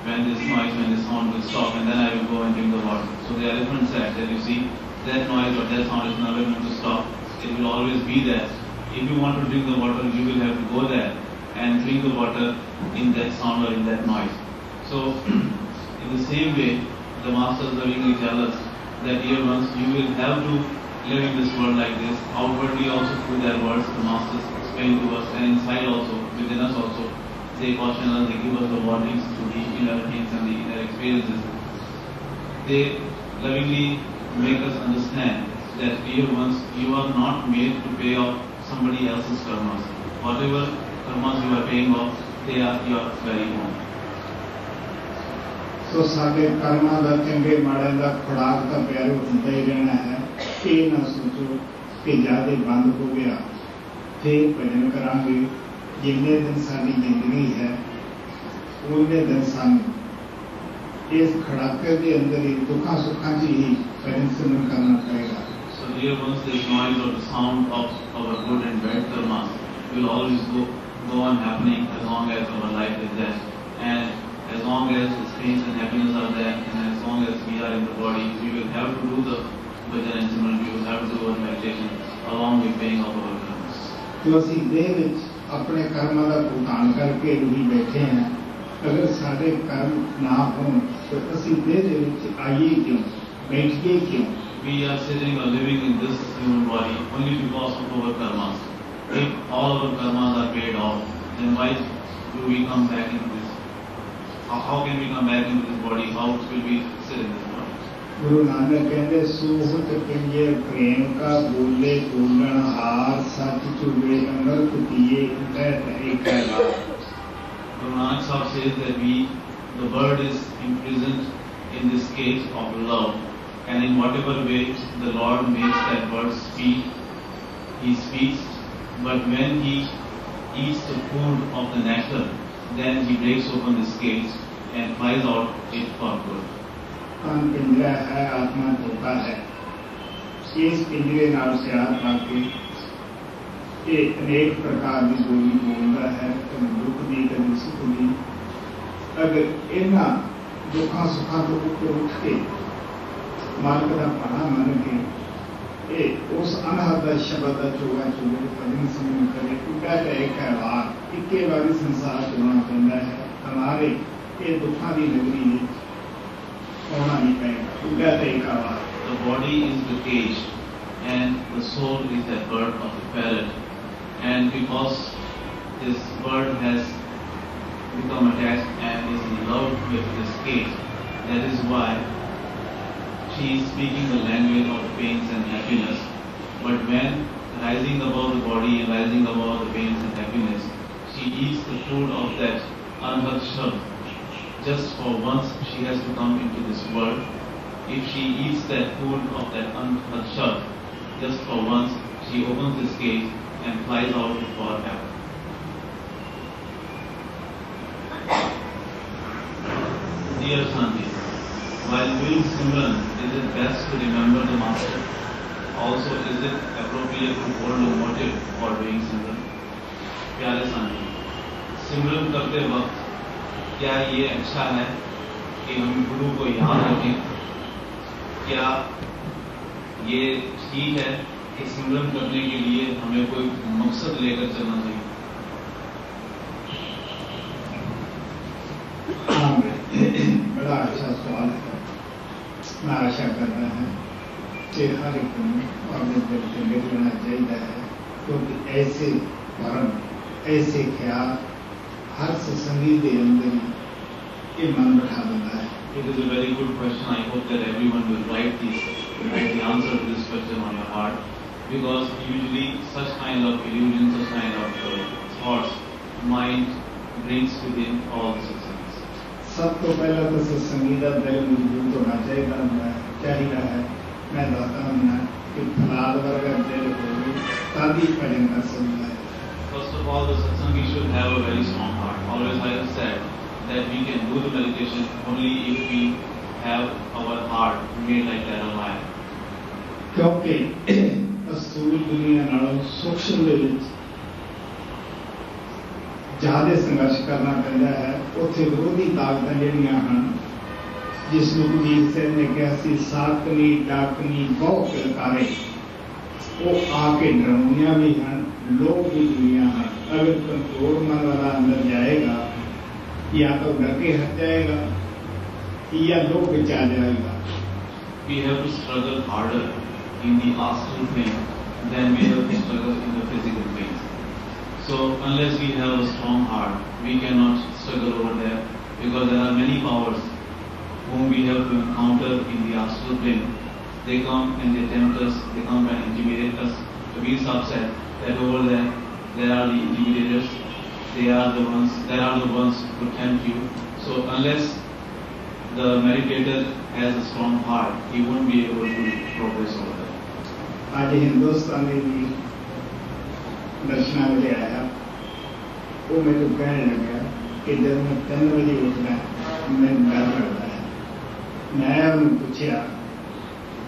Speaker 3: when this noise, when this sound will stop, and then I will go and drink the water. So the elephant said that you see, that noise or that sound is never going to stop. It will always be there. If you want to drink the water, you will have to go there and drink the water in that sound or in that noise. So, in the same way, the masters lovingly tell us that dear ones, you will have to live in this world like this. Outwardly also through their words, the masters explain to us, and inside also, within us also, they caution us, they give us the warnings through the inner things and the inner experiences. They lovingly make us understand that dear ones, you are not made to pay off somebody else's karmas. Whatever karmas you are paying off, they are your very own.
Speaker 2: ਸੋ ਸਾਡੇ ਕਰਮਾਂ ਦਾ ਚੰਗੇ ਮਾੜੇ ਦਾ ਖੁਰਾਕ ਤਾਂ ਪਿਆਰੇ ਹੁੰਦਾ ਹੀ ਰਹਿਣਾ ਹੈ ये ना सोचो कि यादें बंद हो गया फिर भजन करा जिन्ने दिन सारी ज़िंदगी है उन्ने दिन सानू इस खड़ाके के अंदर ही दुखा सुखा की ही भजन सिमरन करना पड़ेगा
Speaker 3: So dear ones, the noise or the sound of our good and bad karmas will always go, go on happening as long as our life is there. And as long as the pains and happiness are there, and as long as we are in the body, we will have to do the bhajan and simran, we will have to do our meditation along with paying off our karmas.
Speaker 2: ਜੋ ਅਸੀਂ ਦੇਹ ਵਿੱਚ ਆਪਣੇ ਕਰਮਾਂ ਦਾ ਭੁਗਤਾਨ ਕਰਕੇ ਹੀ ਬੈਠੇ ਹਾਂ ਅਗਰ ਸਾਡੇ ਕਰਮ ਨਾ ਹੋਣ ਤਾਂ ਅਸੀਂ ਦੇਹ ਦੇ ਵਿੱਚ ਆਈਏ ਕਿਉਂ ਬੈਠੀਏ ਕਿਉਂ
Speaker 3: We are sitting or living in this human body only because of our karmas. If all our karmas are paid off, then why do we come back into this? How, how can we come back into this body? How will we sit in this
Speaker 2: Guru Nanak कहते सूहत पिंजे प्रेम का बोले बोलण हार सच चुगे अमृत पिए
Speaker 3: Guru Nanak Sahib says that we, the bird is imprisoned in this cage of love. And in whatever way the Lord makes that bird speak, he speaks. But when he eats the food of the nectar then he breaks open this cage and flies out it for good.
Speaker 2: कान इंद्रिया है आत्मा धोखा है। इस इंद्रिय नाम से आत्मा के अनेक प्रकार की बोली बोलता है कभी दुख दी कभी सुख दी अगर इन्हों दुखा सुखा तो उत्तर उठ के मालिक का पढ़ा मन के ए, उस अनहद शब्द का चोगा चोगे कदम समझ करे उनका एक है वार इक्के बारी संसार चलाना पैदा है। हमारे ये दुखा की नगरी है।
Speaker 3: The body is the cage, and the soul is that bird of the parrot. And because this bird has become attached and is in love with this cage, that is why she is speaking the language of pains and happiness. But when rising above the body and rising above the pains and happiness, she eats the food of that anhat shabd Just for once she has to come into this world. If she eats that food of that anhat shabd, just for once she opens this cage and flies out for heaven. Dear Shanti, while doing Simran, is it best to remember the Master? Also, is it appropriate to hold a motive for doing Simran? प्यारे साथी सिमरन करते वक्त क्या ये अच्छा है कि हम गुरु को याद रखें? क्या ये ठीक है कि सिमरन करने के लिए हमें कोई मकसद लेकर चलना चाहिए?
Speaker 2: बड़ा अच्छा सवाल है। मैं आशा कर रहा हूँ कि हर एक चाहिए। क्योंकि ऐसे भरम ऐसे ख्याल हर सत्संगी के अंदर ये मन बैठा देता है
Speaker 3: It is a very good question. I hope that everyone will write this, write the answer to this question on your heart, because usually such kind of illusions, such kind of uh, thoughts, mind brings within all the systems.
Speaker 2: सब तो पहला तो सत्संगी का दिल मज़बूत होना चाहिए चाहिए है मैं बताता हूँ ना कि फलाद वर्गा दिल हो तभी भजन कर है
Speaker 3: First of all, the satsangi should have a very strong heart. Always I have said that we can do the meditation only if we have our heart made like that of iron.
Speaker 2: ਕਿਉਂਕਿ ਅਸੂਲ ਦੁਨੀਆ ਨਾਲੋਂ ਸੂਖਸ਼ਮ ਦੇ ਵਿੱਚ ਜ਼ਿਆਦਾ ਸੰਘਰਸ਼ ਕਰਨਾ ਪੈਂਦਾ ਹੈ ਉੱਥੇ ਵਿਰੋਧੀ ਤਾਕਤਾਂ ਜਿਹੜੀਆਂ ਹਨ ਜਿਸ ਨੂੰ ਕਬੀਰ ਸਿੰਘ ਨੇ ਕਿਹਾ ਸੀ ਸਾਤਨੀ ਡਾਕਨੀ ਬਹੁ ਕਿਲਕਾਰੇ वो आपके भी हैं, लोग की दुनिया है अगर कमज़ोर मन वाला अंदर जाएगा, या तो डर के हट जाएगा, या लोग बचा जाएगा।
Speaker 3: We have to struggle harder in the astral plane than we have to struggle in the physical plane so unless we have a strong heart we can not struggle over there because there are many powers whom we have to encounter in the astral plane. They come and they tempt us, they come and intimidate us. Kabir Sahib said that over there, there are the intimidators, they are the ones, there are the ones who tempt you. So unless the meditator has a strong heart, he won't be able to progress over there.
Speaker 2: आज हिंदुस्तानी दर्शनावली आया वो मेरे को कहने लगा कि जब मैं तन वाली उठना मैं डर लगता है मैं उन्हें पूछा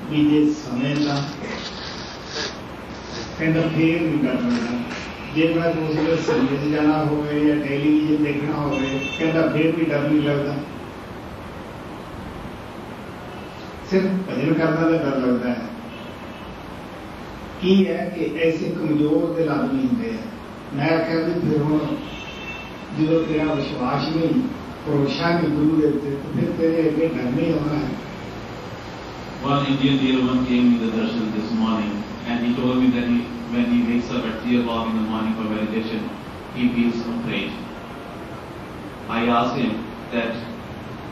Speaker 2: तो ये समय था कहना फेर भी करना जे मैं दूसरे सीरीज़ जाना हो या टेलीविज़न देखना हो गए फिर भी डर नहीं लगता। सिर्फ़ भजन करना तो डर लगता है। की है कि ऐसे कमज़ोर दिल आदमी होंगे मैं कह भी फिर हम जो तेरा विश्वास नहीं भरोसा नहीं गुरु देते तो फिर तेरे अगे डर नहीं आना है।
Speaker 3: One Indian one came in the darshan this morning and he told me that he, when he wakes up at 3 o'clock in the morning for meditation, he feels afraid. I asked him that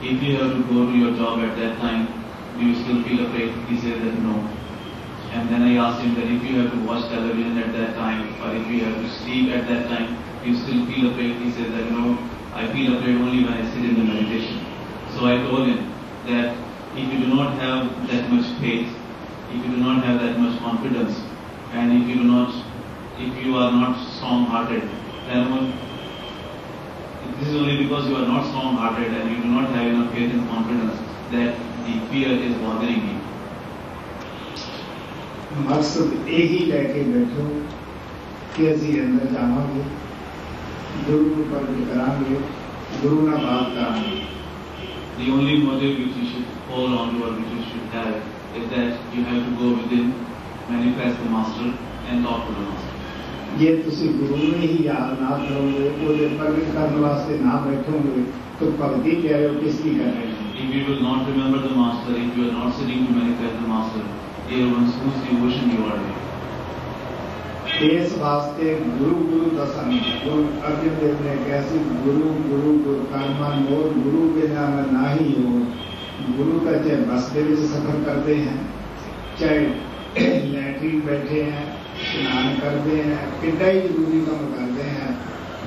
Speaker 3: if you have to go to your job at that time, do you still feel afraid? He said that no. And then I asked him that if you have to watch television at that time, or if you have to sleep at that time, you still feel afraid? He said that no, I feel afraid only when I sit in the meditation. So I told him that if you do not have that much faith, if you do not have that much confidence, and if you do not, if you are not strong-hearted, then one- this is only because you are not strong-hearted and you do not have enough faith and confidence that the fear is bothering you.
Speaker 2: ਮਕਸਦ ਇਹੀ ਲੈ ਕੇ ਬੈਠੋ ਕਿ ਅਸੀਂ ਅੰਦਰ ਜਾਵਾਂਗੇ ਗੁਰੂ ਨੂੰ ਪ੍ਰਗਟ ਕਰਾਂਗੇ ਗੁਰੂ ਨਾਲ ਬਾਤ ਕਰਾਂਗੇ
Speaker 3: The only motive which you should hold on to or which you should have is that you have to go within, manifest the Master and talk to the Master.
Speaker 2: ਜੇ ਤੁਸੀਂ ਗੁਰੂ ਨੂੰ ਹੀ ਯਾਦ ਨਾ ਕਰੋਗੇ ਉਹਦੇ ਪ੍ਰਗਟ ਕਰਨ ਵਾਸਤੇ ਨਾ ਬੈਠੋਗੇ ਤਾਂ ਭਗਤੀ ਕਹਿ ਰਹੇ ਹੋ ਕਿਸ ਦੀ ਕਰ ਰਹੇ ਹੋ
Speaker 3: If you will not remember the Master, if you are not sitting to manifest the Master, dear ones, whose devotion you are doing?
Speaker 2: ਇਸ ਵਾਸਤੇ ਗੁਰੂ ਗੁਰੂ ਦਾ ਸਾਨੂੰ ਗੁਰੂ ਅਰਜਨ ਦੇਵ ਨੇ ਕਿਹਾ ਸੀ ਗੁਰੂ ਗੁਰੂ ਗੁਰ ਕਰਮਾ ਮੋਰ ਗੁਰੂ ਬਿਨਾ ਮੈਂ ਨਾਹੀ ਹੋ ਗੁਰੂ ਦਾ ਚਾਹੇ ਬੱਸ ਦੇ ਵਿੱਚ ਸਫ਼ਰ ਕਰਦੇ हैं ਚਾਹੇ ਲੈਟਰਿਨ ਬੈਠੇ हैं ਇਸ਼ਨਾਨ ਕਰਦੇ हैं ਕਿੱਡਾ ਹੀ ਜ਼ਰੂਰੀ ਕੰਮ ਕਰਦੇ हैं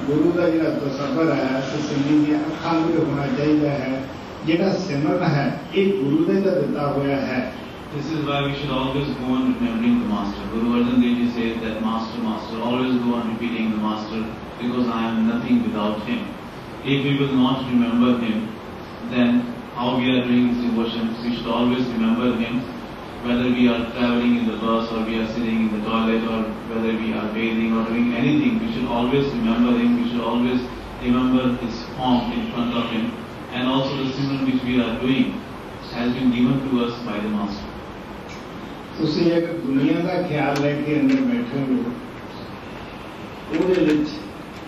Speaker 2: ਗੁਰੂ ਦਾ ਜਿਹੜਾ ਤੋਂ ਸਫ਼ਰ ਹੈ ਤੇ ਸਿੰਘੀ ਦੀਆਂ ਅੱਖਾਂ ਵਿੱਚ ਹੋਣਾ ਚਾਹੀਦਾ ਹੈ ਜਿਹੜਾ ਸਿਮਰਨ ਹੈ ਇਹ ਗੁਰੂ ਦੇ ਦਾ ਦਿੱਤਾ ਹੋਇਆ ਹੈ
Speaker 3: This is why we should always go on remembering the Master. Guru Arjan Dev Ji says that Master, Master, always go on repeating the Master because I am nothing without Him. If we will not remember Him, then how we are doing His devotions, we should always remember Him. Whether we are traveling in the bus or we are sitting in the toilet or whether we are bathing or doing anything, we should always remember Him. We should always remember His form in front of Him. And also the simran which we are doing has been given to us by the Master.
Speaker 2: ਤੁਸੀਂ ਇੱਕ ਦੁਨੀਆ ਦਾ ਖਿਆਲ ਲੈ ਕੇ ਅੰਦਰ ਬੈਠੇ ਹੋ ਉਹਦੇ ਵਿੱਚ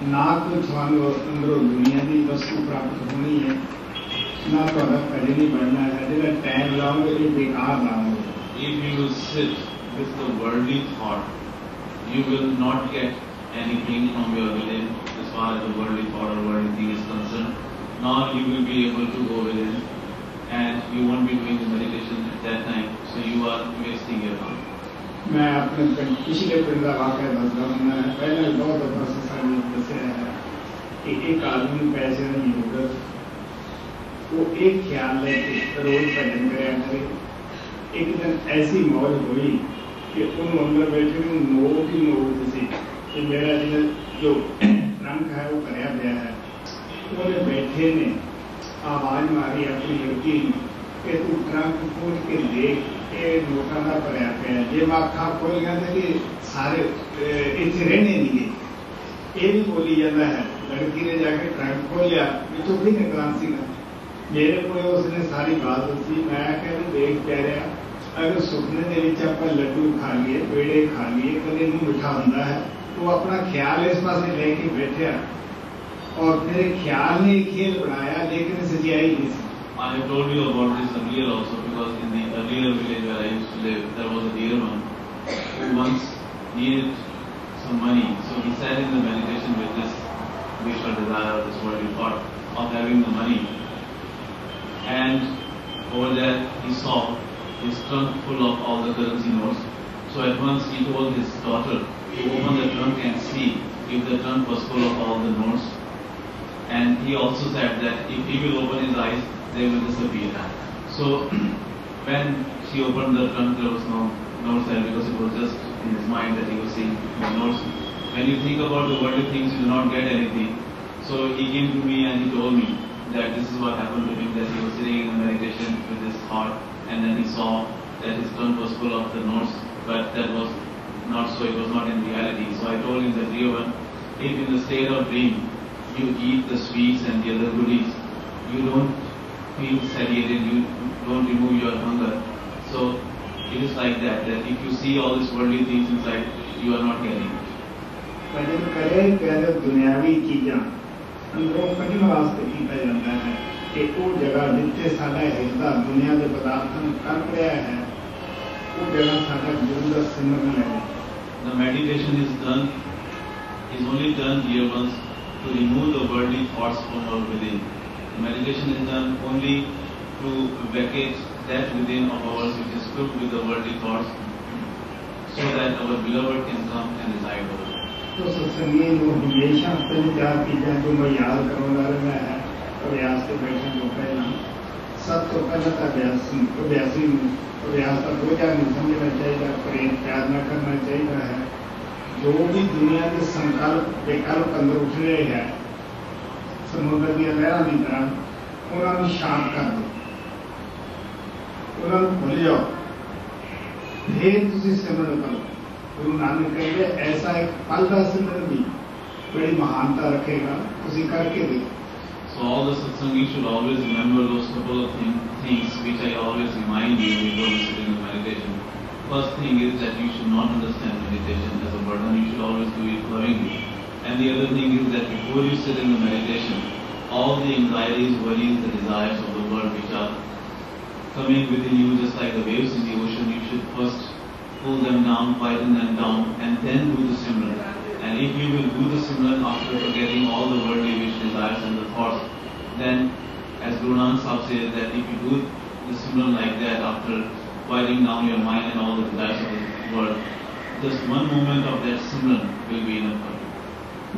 Speaker 2: ਨਾ ਕੋਈ ਤੁਹਾਨੂੰ ਅੰਦਰੋਂ ਦੁਨੀਆ ਦੀ ਵਸਤੂ ਪ੍ਰਾਪਤ ਹੋਣੀ ਹੈ ना तो अगर नहीं पढ़ना है तो मैं टाइम लगाऊँगे तो बेकार नाम हो।
Speaker 3: If you sit with the worldly thought you will not get anything from your within as far as the worldly thought or worldly thing is concern not you will be able to go within and you won't be doing meditation at that time so you are wasting your time
Speaker 2: मैं अपने किसी के पिंड का वाक्य बनता हूँ मैं पहले बहुत अच्छा से एक आदमी पैसे नहीं होगा वो एक ख्याल है कि रोज भजन कराया करे एक दिन ऐसी मौज हुई कि उन अंदर बैठे हुए नोक ही नोक सी, कि मेरा जिन जो रंग है वो कराया गया है। उन्होंने बैठे ने आवाज़ मारी अपनी लड़की कि तू ट्रंक खोल के देख के नोटा का भरया पिया जे वाखा खोल तो कहते कि सारे इतने रहने नहीं गए ये भी बोली जाता है, लड़की ने जाके ट्रंक ये तो भी निकला सीगा ਮੇਰੇ ਕੋਲ ਉਸਨੇ ਸਾਰੀ ਬਾਤ ਦੱਸੀ ਮੈਂ ਕਿਹਾ ਵੀ ਦੇਖ ਕਹਿ ਰਿਹਾ ਅਗਰ ਸੁਪਨੇ ਦੇ ਵਿੱਚ ਆਪਾਂ ਲੱਡੂ ਖਾ ਲਈਏ ਪੇੜੇ ਖਾ ਲਈਏ ਕਦੇ ਨੂੰ ਮਿੱਠਾ ਹੁੰਦਾ ਹੈ ਉਹ ਆਪਣਾ ਖਿਆਲ ਇਸ ਪਾਸੇ ਲੈ ਕੇ ਬੈਠਿਆ ਔਰ ਮੇਰੇ ਖਿਆਲ ਨੇ ਇਹ ਖੇਲ ਬਣਾਇਆ ਲੇਕਿਨ ਸਚਾਈ ਨਹੀਂ ਸੀ
Speaker 3: I have told you about this earlier also because in the earlier village where I used to live, there was a dear one who once needed some money. So he sat in the meditation with this wish or desire or this worldly thought of having the money. And over there he saw his trunk full of all the currency notes. So at once he told his daughter to open the trunk and see if the trunk was full of all the notes. And he also said that if he will open his eyes, they will disappear. So when she opened the trunk, there was no notes there because it was just in his mind that he was seeing the notes. When you think about the worldly things, you do not get anything. So he came to me and he told me that this is what happened to him, that he was sitting in meditation with his heart, and then he saw that his tongue was full of the notes, but that was not so, it was not in reality. So I told him that, dear one, if in the state of dream you eat the sweets and the other goodies, you don't feel satiated, you don't remove your hunger. So it is like that, that if you see all these worldly things inside, you are not getting it.
Speaker 2: ਅੰਦਰੋਂ ਕੱਢਣ ਵਾਸਤੇ ਕੀਤਾ ਜਾਂਦਾ ਹੈ ਕਿ ਉਹ ਜਗ੍ਹਾ ਜਿੱਥੇ ਸਾਡਾ ਹਿਰਦਾ ਦੁਨੀਆ ਦੇ ਪਦਾਰਥਾਂ ਨੂੰ ਕੱਢ ਰਿਹਾ ਹੈ ਉਹ ਜਗ੍ਹਾ ਸਾਡਾ ਗੁਰੂ ਦਾ ਸਿਮਰਨ ਹੈ
Speaker 3: The meditation is done, is only done, dear ones, to remove the worldly thoughts from our within. The meditation is done only to vacate that within of ours which is filled with the worldly thoughts, so that our beloved can come and reside over
Speaker 2: तो सत्संगी वो हमेशा तीन तैयार की जाए, जो मैं याद करूँगा मैं है अभ्यास से बैठे जो पहला। सब तो गलत तो अभ्यास अभ्यासी अभ्यास का दो चार नहीं समझना चाहिए, प्रेम, प्यार न करना चाहिए है। जो भी दुनिया के संकल्प, विकल्प अंदर उठ रहे हैं, समुद्र की लहर की तरह उन्होंने शांत कर दो। उन्होंने भूल जाओ। फिर तुम सिमरण करो। गुरु नानक कहते ऐसा एक कालिदास सिमरन भी बड़ी महानता रखेगा उसी करके भी
Speaker 3: So all the satsang, you should always remember those couple of thing, things which I always remind you when you sit in the meditation. First thing is that you should not understand meditation as a burden, you should always do it lovingly. And the other thing is that before you sit in the meditation, all the anxieties, worries, the desires of the world which are coming within you just like the waves in the ocean, you should first pull them down, quieten them down, and then do the Simran. And if you will do the Simran after forgetting all the worldly wish, desires, and the thoughts, then, as Guru Nanak Sahib says, that if you do the Simran like that after quieting down your mind and all the desires of the world, just one moment of that Simran will be enough for you.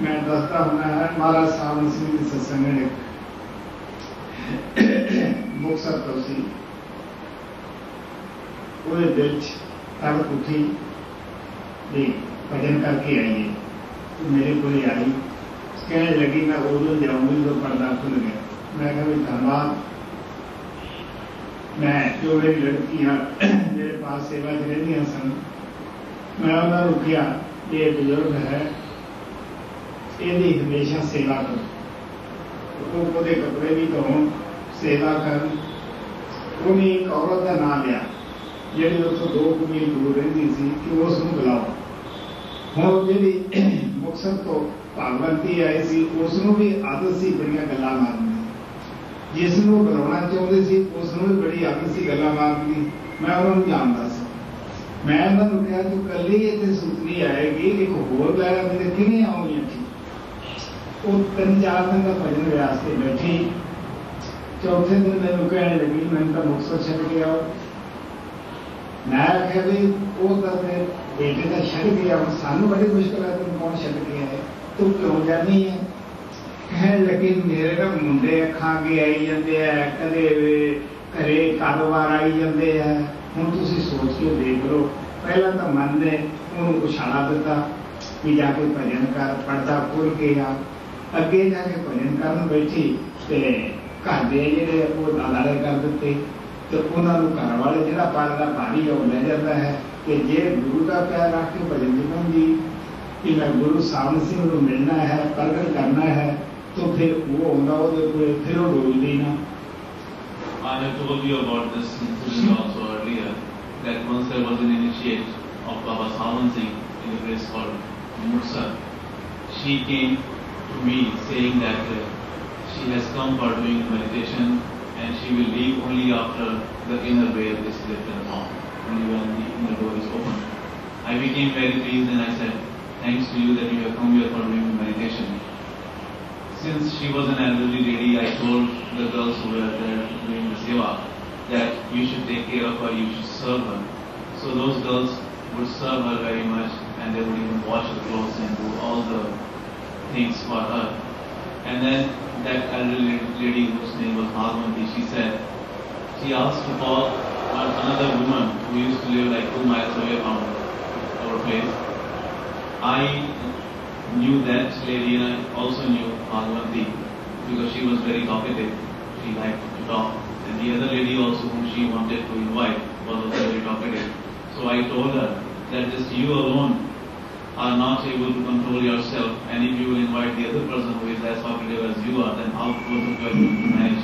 Speaker 2: मैं डरता हूँ मैं महाराज सामने ਉਹਦੇ ਦਿਲ ਚ ਤੜਕ ਉੱਠੀ ਵੀ ਭਜਨ ਕਰਕੇ ਆਈਏ ਤੇ ਮੇਰੇ ਕੋਲ ਆਈ ਕਹਿਣ ਲੱਗੀ ਮੈਂ ਉਦੋਂ ਜਾਊਂਗੀ ਜਦੋਂ ਪਰਦਾ ਖੁੱਲ ਗਿਆ ਮੈਂ ਕਿਹਾ ਵੀ ਧੰਨਵਾਦ ਮੈਂ ਜੋ ਮੇਰੀ ਲੜਕੀਆਂ ਮੇਰੇ ਪਾਸ ਸੇਵਾ ਚ ਰਹਿੰਦੀਆਂ ਸਨ ਮੈਂ ਉਹਨਾਂ ਨੂੰ ਕਿਹਾ ਵੀ ਇਹ ਬਜ਼ੁਰਗ ਹੈ ਇਹਦੀ ਹਮੇਸ਼ਾ ਸੇਵਾ ਕਰੋ ਉਹ ਉਹਦੇ ਕੱਪੜੇ ਵੀ ਧੋਣ ਸੇਵਾ ਕਰਨ ਉਹਨੇ ਇੱਕ ਔਰਤ ਦਾ ਨਾਮ ਲਿਆ ਜਿਹੜੀ ਉੱਥੋਂ ਦੋ ਕੁ ਮੀਲ ਦੂਰ ਰਹਿੰਦੀ ਸੀ ਕਿ ਉਸ ਨੂੰ ਬੁਲਾਓ ਹੁਣ ਉਹ ਜਿਹੜੀ ਮੁਕਸਦ ਤੋਂ ਭਾਗਵੰਤੀ ਆਈ ਸੀ ਉਸ ਨੂੰ ਵੀ ਆਦਤ ਸੀ ਬੜੀਆਂ ਗੱਲਾਂ ਮਾਰਨ ਦੀ ਜਿਸ ਨੂੰ ਉਹ ਬੁਲਾਉਣਾ ਚਾਹੁੰਦੇ ਸੀ ਉਸ ਨੂੰ ਵੀ ਬੜੀ ਆਦਤ ਸੀ ਗੱਲਾਂ ਮਾਰਨ ਦੀ ਮੈਂ ਉਹਨਾਂ ਨੂੰ ਜਾਣਦਾ ਸੀ ਮੈਂ ਉਹਨਾਂ ਨੂੰ ਕਿਹਾ ਤੂੰ ਕੱਲੀ ਇੱਥੇ ਸੁਤਨੀ ਆਏਗੀ ਇੱਕ ਹੋਰ ਲੈ ਮੇਰੇ ਕਿਵੇਂ ਆਉਣੀ ਇੱਥੇ ਉਹ ਤਿੰਨ ਚਾਰ ਦਿਨ ਦਾ ਭਜਨ ਵਿਆਸ ਤੇ ਬੈਠੀ ਚੌਥੇ ਦਿਨ ਮੈਨੂੰ ਕਹਿਣ ਲੱਗੀ ਮੈਂ ਤਾਂ ਮੁਕਤਸਰ ਛੱਡ ਕੇ ਆਓ ਮੈਂ ਆਖਿਆ ਵੀ ਉਹ ਤਾਂ ਫਿਰ ਬੇਟੇ ਦਾ ਛੱਡ ਗਿਆ ਹੁਣ ਸਾਨੂੰ ਬੜੀ ਮੁਸ਼ਕਲ ਹੈ ਤੂੰ ਕੌਣ ਛੱਡ ਕੇ ਆਏ ਤੂੰ ਕਿਉਂ ਜਾਨੀ ਹੈ ਕਹਿਣ ਲੱਗੀ ਮੇਰੇ ਨਾ ਮੁੰਡੇ ਅੱਖਾਂ ਕੇ ਆਈ ਜਾਂਦੇ ਆ ਕਦੇ ਵੀ ਘਰੇ ਕਾਰੋਬਾਰ ਆਈ ਜਾਂਦੇ ਆ ਹੁਣ ਤੁਸੀਂ ਸੋਚ ਕੇ ਦੇਖ ਲਓ ਪਹਿਲਾਂ ਤਾਂ ਮਨ ਨੇ ਉਹਨੂੰ ਉਛਾਲਾ ਦਿੱਤਾ ਵੀ ਜਾ ਕੇ ਭਜਨ ਕਰ ਪੜਦਾ ਖੋਲ ਕੇ ਆ ਅੱਗੇ ਜਾ ਕੇ ਭਜਨ ਕਰਨ ਬੈਠੀ ਤੇ ਘਰ ਦੇ ਜਿਹੜੇ ਉਹ ਨਾਲੇ ਕਰ ਦਿੱਤੇ ਤੇ ਉਹਨਾਂ ਨੂੰ ਘਰ ਵਾਲੇ ਜਿਹੜਾ ਪਾਲਦਾ ਭਾਰੀ ਉਹ ਲੈ ਜਾਂਦਾ ਹੈ ਕਿ ਜੇ ਗੁਰੂ ਦਾ ਪਿਆਰ ਰੱਖ ਕੇ ਭਜਨ ਜਪਾਂਗੀ ਕਿ ਮੈਂ ਗੁਰੂ ਸਾਹਮਣੇ ਸਿੰਘ ਨੂੰ ਮਿਲਣਾ ਹੈ ਪ੍ਰਗਟ ਕਰਨਾ ਹੈ ਤਾਂ ਫਿਰ ਉਹ ਹੁੰਦਾ ਉਹਦੇ ਕੋਲ ਫਿਰ ਉਹ ਡੋਲਦੀ ਨਾ
Speaker 3: I have told you about this incident also earlier, that once there was an initiate of Baba Sawan Singh in a place called Mursa. She came to me saying that uh, she has come for doing meditation and she will leave only after the inner veil is lifted off, only when the inner door is open. I became very pleased and I said, thanks to you that you have come here for doing meditation. Since she was an elderly lady, I told the girls who were there doing the seva that you should take care of her, you should serve her. So those girls would serve her very much and they would even wash her clothes and do all the things for her. And then that elderly lady whose name was Bhagwanti, she said, she asked to call uh, another woman who used to live like two miles away from our place. I knew that lady and I also knew Bhagwanti because she was very talkative. She liked to talk. And the other lady also whom she wanted to invite was also very talkative. So I told her that just you alone are not able to control yourself and if you invite the other person who is as talkative as you are, then how both of you are going to manage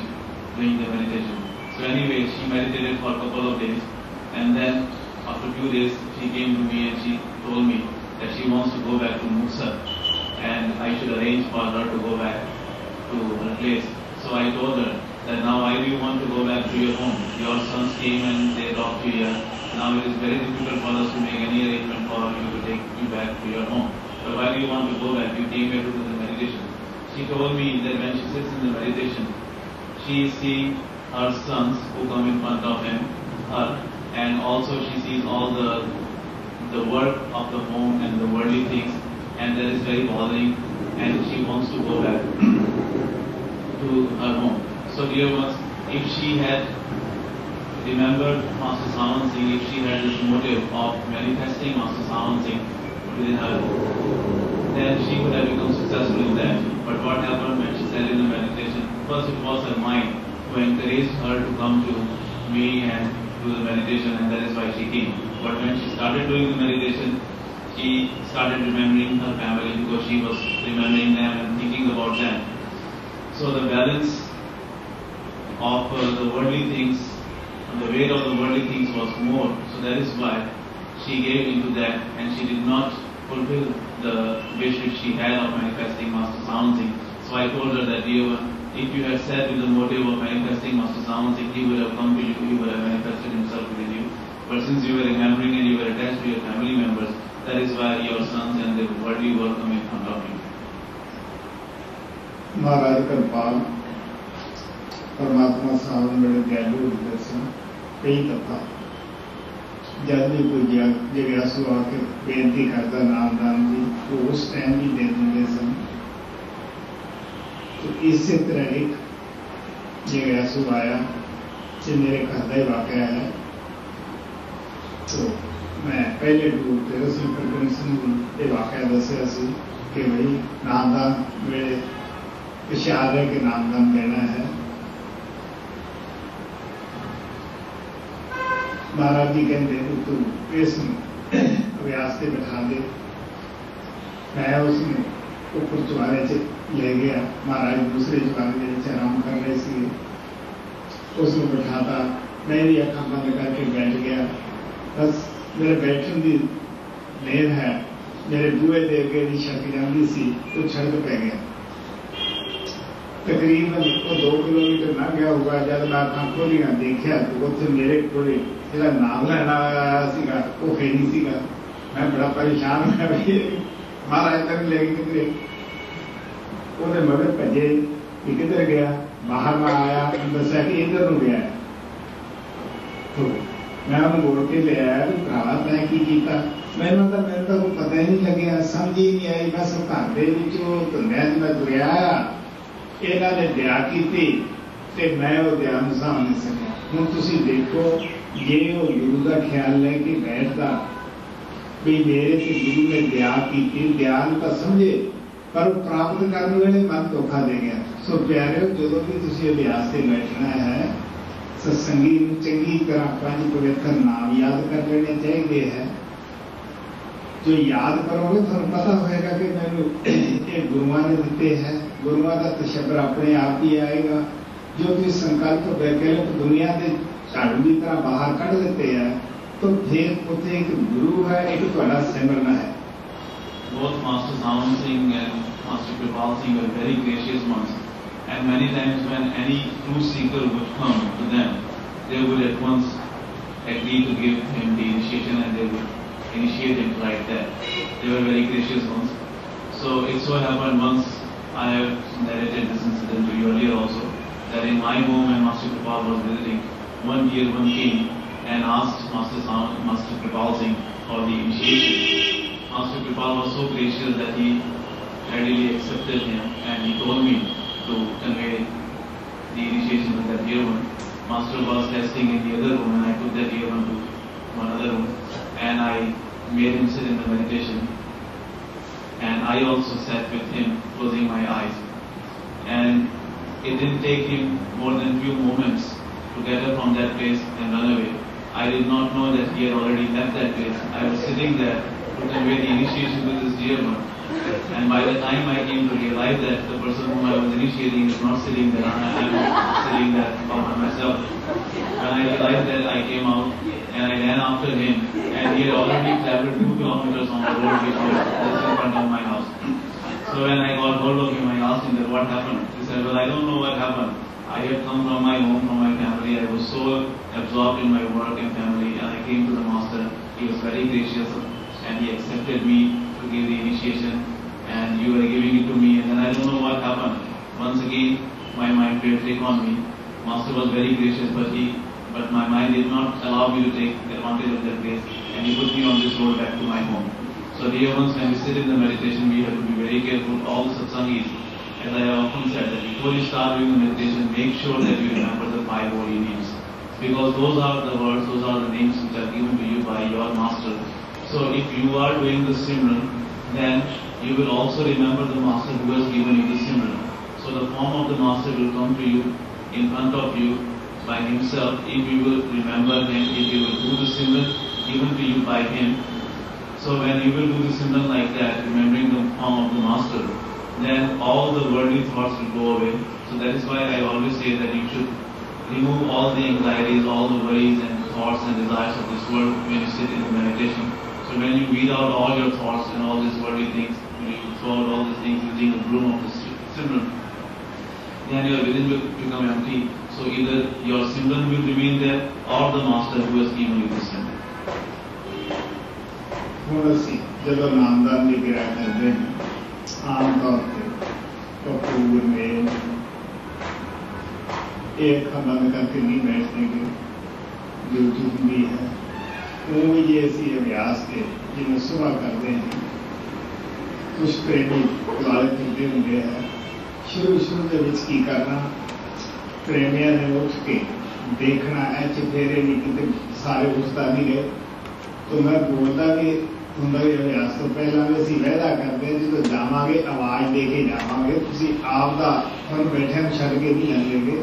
Speaker 3: doing the meditation. So anyway, she meditated for a couple of days and then after a few days she came to me and she told me that she wants to go back to Musa and I should arrange for her to go back to her place. So I told her that now why do you want to go back to your home? Your sons came and Now it is very difficult for us to make any arrangement for you to take you back to your home. But why do you want to go back? You came here to do the meditation. She told me that when she sits in the meditation, she is seeing her sons who come in front of him, her, and also she sees all the the work of the home and the worldly things, and that is very bothering, and she wants to go back to her home. So dear ones, if she had remembered Master Sawan Singh, if she had this motive of manifesting Master Sawan Singh within her, then she would have become successful in that. But what happened when she said in the meditation? First it was her mind who encouraged her to come to me and do the meditation and that is why she came. But when she started doing the meditation, she started remembering her family because she was remembering them and thinking about them. So the balance of uh, the worldly things, the weight of the worldly things was more. So that is why she gave into that and she did not fulfill the wish which she had of manifesting Master Samsing. So I told her that, dear if you had said with the motive of manifesting Master Samsing, he would have come to you, he would have manifested himself within you. But since you were remembering and you were attached to your family members, that is why your sons and their worldly work coming from you.
Speaker 2: Maharaj confirmed ਪਰਮਾਤਮਾ ਸਾਹਿਬ ਮੇਰੇ ਦਿਆਲੂ ਹੁੰਦੇ ਸਨ ਕਈ ਦਫਾ ਜਦ ਵੀ ਕੋਈ ਜਗ ਜਗਿਆਸੂ ਆ ਕੇ ਬੇਨਤੀ ਕਰਦਾ ਨਾਮਦਾਨ ਦੀ ਉਹ ਉਸ ਟਾਈਮ ਵੀ ਦੇ ਦਿੰਦੇ ਸਨ तो इसी तरह एक जगयासु आया जो मेरे घर का ही वाकया है तो मैं पहले गुरु तेरह सिंह प्रकरण सिंह ये वाकया दसिया सी कि भाई नामदान मेरे इशार है कि नामदान देना है महाराज जी कहते तो इस अभ्यास से बैठा दे। मैं उसमें ऊपर चुबारे से ले गया। महाराज दूसरे चुबारे के नीचे आराम कर रहे थे। उसमें बैठाता मैं भी अखा बंद करके बैठ गया। बस मेरे बैठने की लेन है। मेरे बूहे दे अगे दी छक जाती सी वो छड़क पै गया। तकरीबन वो दो किलोमीटर ना गया होगा। जब मैं अखा खोलिया देखा तो उसे तो मेरे को ਕੋਲੇ ਜਿਹੜਾ ਨਾਮ ਲੈਣਾ ਆਇਆ ਸੀਗਾ ਉਹ ਹੈ ਨਹੀਂ ਸੀਗਾ ਮੈਂ ਬੜਾ ਪਰੇਸ਼ਾਨ ਹੋਇਆ ਵੀ ਮਹਾਰਾਜ ਤੱਕ ਲੈ ਕੇ ਕਿਧਰੇ ਉਹਦੇ ਮਗਰ ਭੱਜੇ ਕਿ ਕਿੱਧਰ ਗਿਆ ਬਾਹਰ ਨਾ ਆਇਆ ਦੱਸਿਆ ਕਿ ਇੱਧਰ ਨੂੰ ਗਿਆ ਹੈ। ਤੋ ਮੈਂ ਉਹਨੂੰ ਮੋੜ ਕੇ ਲੈ ਆਇਆ ਵੀ ਭਰਾਵਾ ਤੈਂ ਕੀ ਕੀਤਾ ਮੈਨੂੰ ਤਾਂ ਮੈਨੂੰ ਤਾਂ ਕੋਈ ਪਤਾ ਹੀ ਨਹੀਂ ਲੱਗਿਆ ਸਮਝ ਹੀ ਨਹੀਂ ਆਈ ਬਸ ਘਰ ਦੇ ਵਿੱਚੋਂ ਧੰਦਿਆਂ 'ਚ ਮੈਂ ਤੁਰਿਆ ਇਹਨਾਂ ਨੇ ਦਿਆ ਕੀਤੀ ਤੇ ਮੈਂ ਉਹ ਦਿਆ ਨੂੰ ਸਾਂਭ ਨਹੀਂ ਸਕਿਆ ਹੁਣ ਤੁਸੀਂ ਦੇਖੋ ਜੇ ਉਹ ਗੁਰੂ ਦਾ ਖਿਆਲ ਲੈ ਕੇ ਬੈਠਦਾ ਵੀ ਮੇਰੇ ਤੇ ਗੁਰੂ ਨੇ ਦਿਆ ਕੀਤੀ ਦਿਆ ਨੂੰ ਤਾਂ ਸਮਝੇ ਪਰ ਉਹ ਪ੍ਰਾਪਤ ਕਰਨ ਵੇਲੇ ਮਨ ਧੋਖਾ ਦੇ ਗਿਆ ਸੋ ਪਿਆਰਿਓ ਜਦੋਂ ਵੀ ਤੁਸੀਂ ਅਭਿਆਸ ਤੇ ਬੈਠਣਾ ਹੈ ਸਤਸੰਗੀ ਨੂੰ ਚੰਗੀ ਤਰ੍ਹਾਂ ਪੰਜ ਪਵਿੱਤਰ ਨਾਮ ਯਾਦ ਕਰ ਲੈਣੇ ਚਾਹੀਦੇ ਹੈ ਜੋ ਯਾਦ ਕਰੋਗੇ ਤੁਹਾਨੂੰ ਪਤਾ ਹੋਏਗਾ ਕਿ ਮੈਨੂੰ ਇਹ ਗੁਰੂਆਂ ਨੇ ਦਿੱਤੇ ਹੈ ਗੁਰੂਆਂ ਦਾ ਤਸ਼ੱਬਰ ਆਪਣੇ ਆਪ ਹੀ ਆਏਗਾ ਜੋ ਤੁਸੀਂ ਸੰਕਲਪ ਵੈਕਲਪ ਦੁਨੀਆ ਦੇ ਝਾੜੂ ਦੀ ਤਰ੍ਹਾਂ ਬਾਹਰ ਕੱਢ ਦਿੱਤੇ ਹੈ ਤਾਂ ਫਿਰ ਉੱਥੇ ਇੱਕ ਗੁਰੂ ਹੈ ਇੱਕ ਤੁਹਾਡਾ ਸਿਮਰਨ ਹੈ
Speaker 3: Both Master Sawan Singh and Master Kripal Singh were very gracious ones. And many times when any true seeker would come to them, they would at once agree to give him the initiation and they would initiate him like that. They were very gracious ones. So it so happened once I have narrated this incident to you earlier also, that in my home when Master Kripal was visiting, one year one came and asked Master, Sawan, Master Kripal Singh for the initiation. Master Kripal was so gracious that he readily accepted him and he told me to convey the initiation to that dear one. Master was resting in the other room and I took that dear one to another room and I made him sit in the meditation and I also sat with him closing my eyes and it didn't take him more than few moments to get up from that place and run away. I did not know that he had already left that place. I was sitting there to convey the initiation with this dear one. And by the time I came to realize that the person whom I was initiating is not sitting there, I am sitting there by myself. When I realized that, I came out and I ran after him, and he had already traveled two kilometers on the road which was in front of my house. So when I got hold of him, I asked him that what happened. He said, well, I don't know what happened. I had come from my home, from my family. I was so absorbed in my work and family, and I came to the master. He was very gracious, and he accepted me to give the initiation, and you were giving it to me, and then I don't know what happened. Once again, my mind played trick on me, Master was very gracious, but he, but my mind did not allow me to take advantage of that grace, and he put me on this road back to my home. So dear ones, when we sit in the meditation, we have to be very careful. All the satsangis, as I have often said, that before you start doing the meditation, make sure that you remember the five holy names. Because those are the words, those are the names which are given to you by your master. So if you are doing the Simran, then you will also remember the master who has given you the Simran. So the form of the master will come to you in front of you by himself if you will remember him, if you will do the Simran given to you by him. So when you will do the Simran like that, remembering the form of the master, then all the worldly thoughts will go away. So that is why I always say that you should remove all the anxieties, all the worries and thoughts and desires of this world when you sit in the meditation. So when you weed out all your thoughts and all these worldly things, when you throw out all these things using the broom of the Simran, then your within will become empty. So either your Simran will remain there or the Master who has given you the Simran.
Speaker 2: थोड़ी सी जगह नामदार लेके गिरा करते हैं आमतौर पर कपूर तो में एक बंद करके नहीं बैठने की ड्यूटी भी है। तो ये ऐसी अभ्यास थे जिन्हें सुबह करते हैं कुछ प्रेमी द्वारा जुटे होंगे हैं। शुरू शुरू के विच की करना प्रेमिया ने उठ के देखना है चफेरे नहीं कितने सारे उठता नहीं गए तो मैं बोलता कि ਹੁੰਦਾ ਹੀ ਅਭਿਆਸ ਤੋਂ ਪਹਿਲਾਂ ਵੀ ਅਸੀਂ ਵਾਅਦਾ ਕਰਦੇ ਹਾਂ ਜਦੋਂ ਜਾਵਾਂਗੇ ਆਵਾਜ਼ ਦੇ ਕੇ ਜਾਵਾਂਗੇ ਤੁਸੀਂ ਆਪ ਦਾ ਹੁਣ ਬੈਠੇ ਨੂੰ ਛੱਡ ਕੇ ਨਹੀਂ ਲੰਘੇਗੇ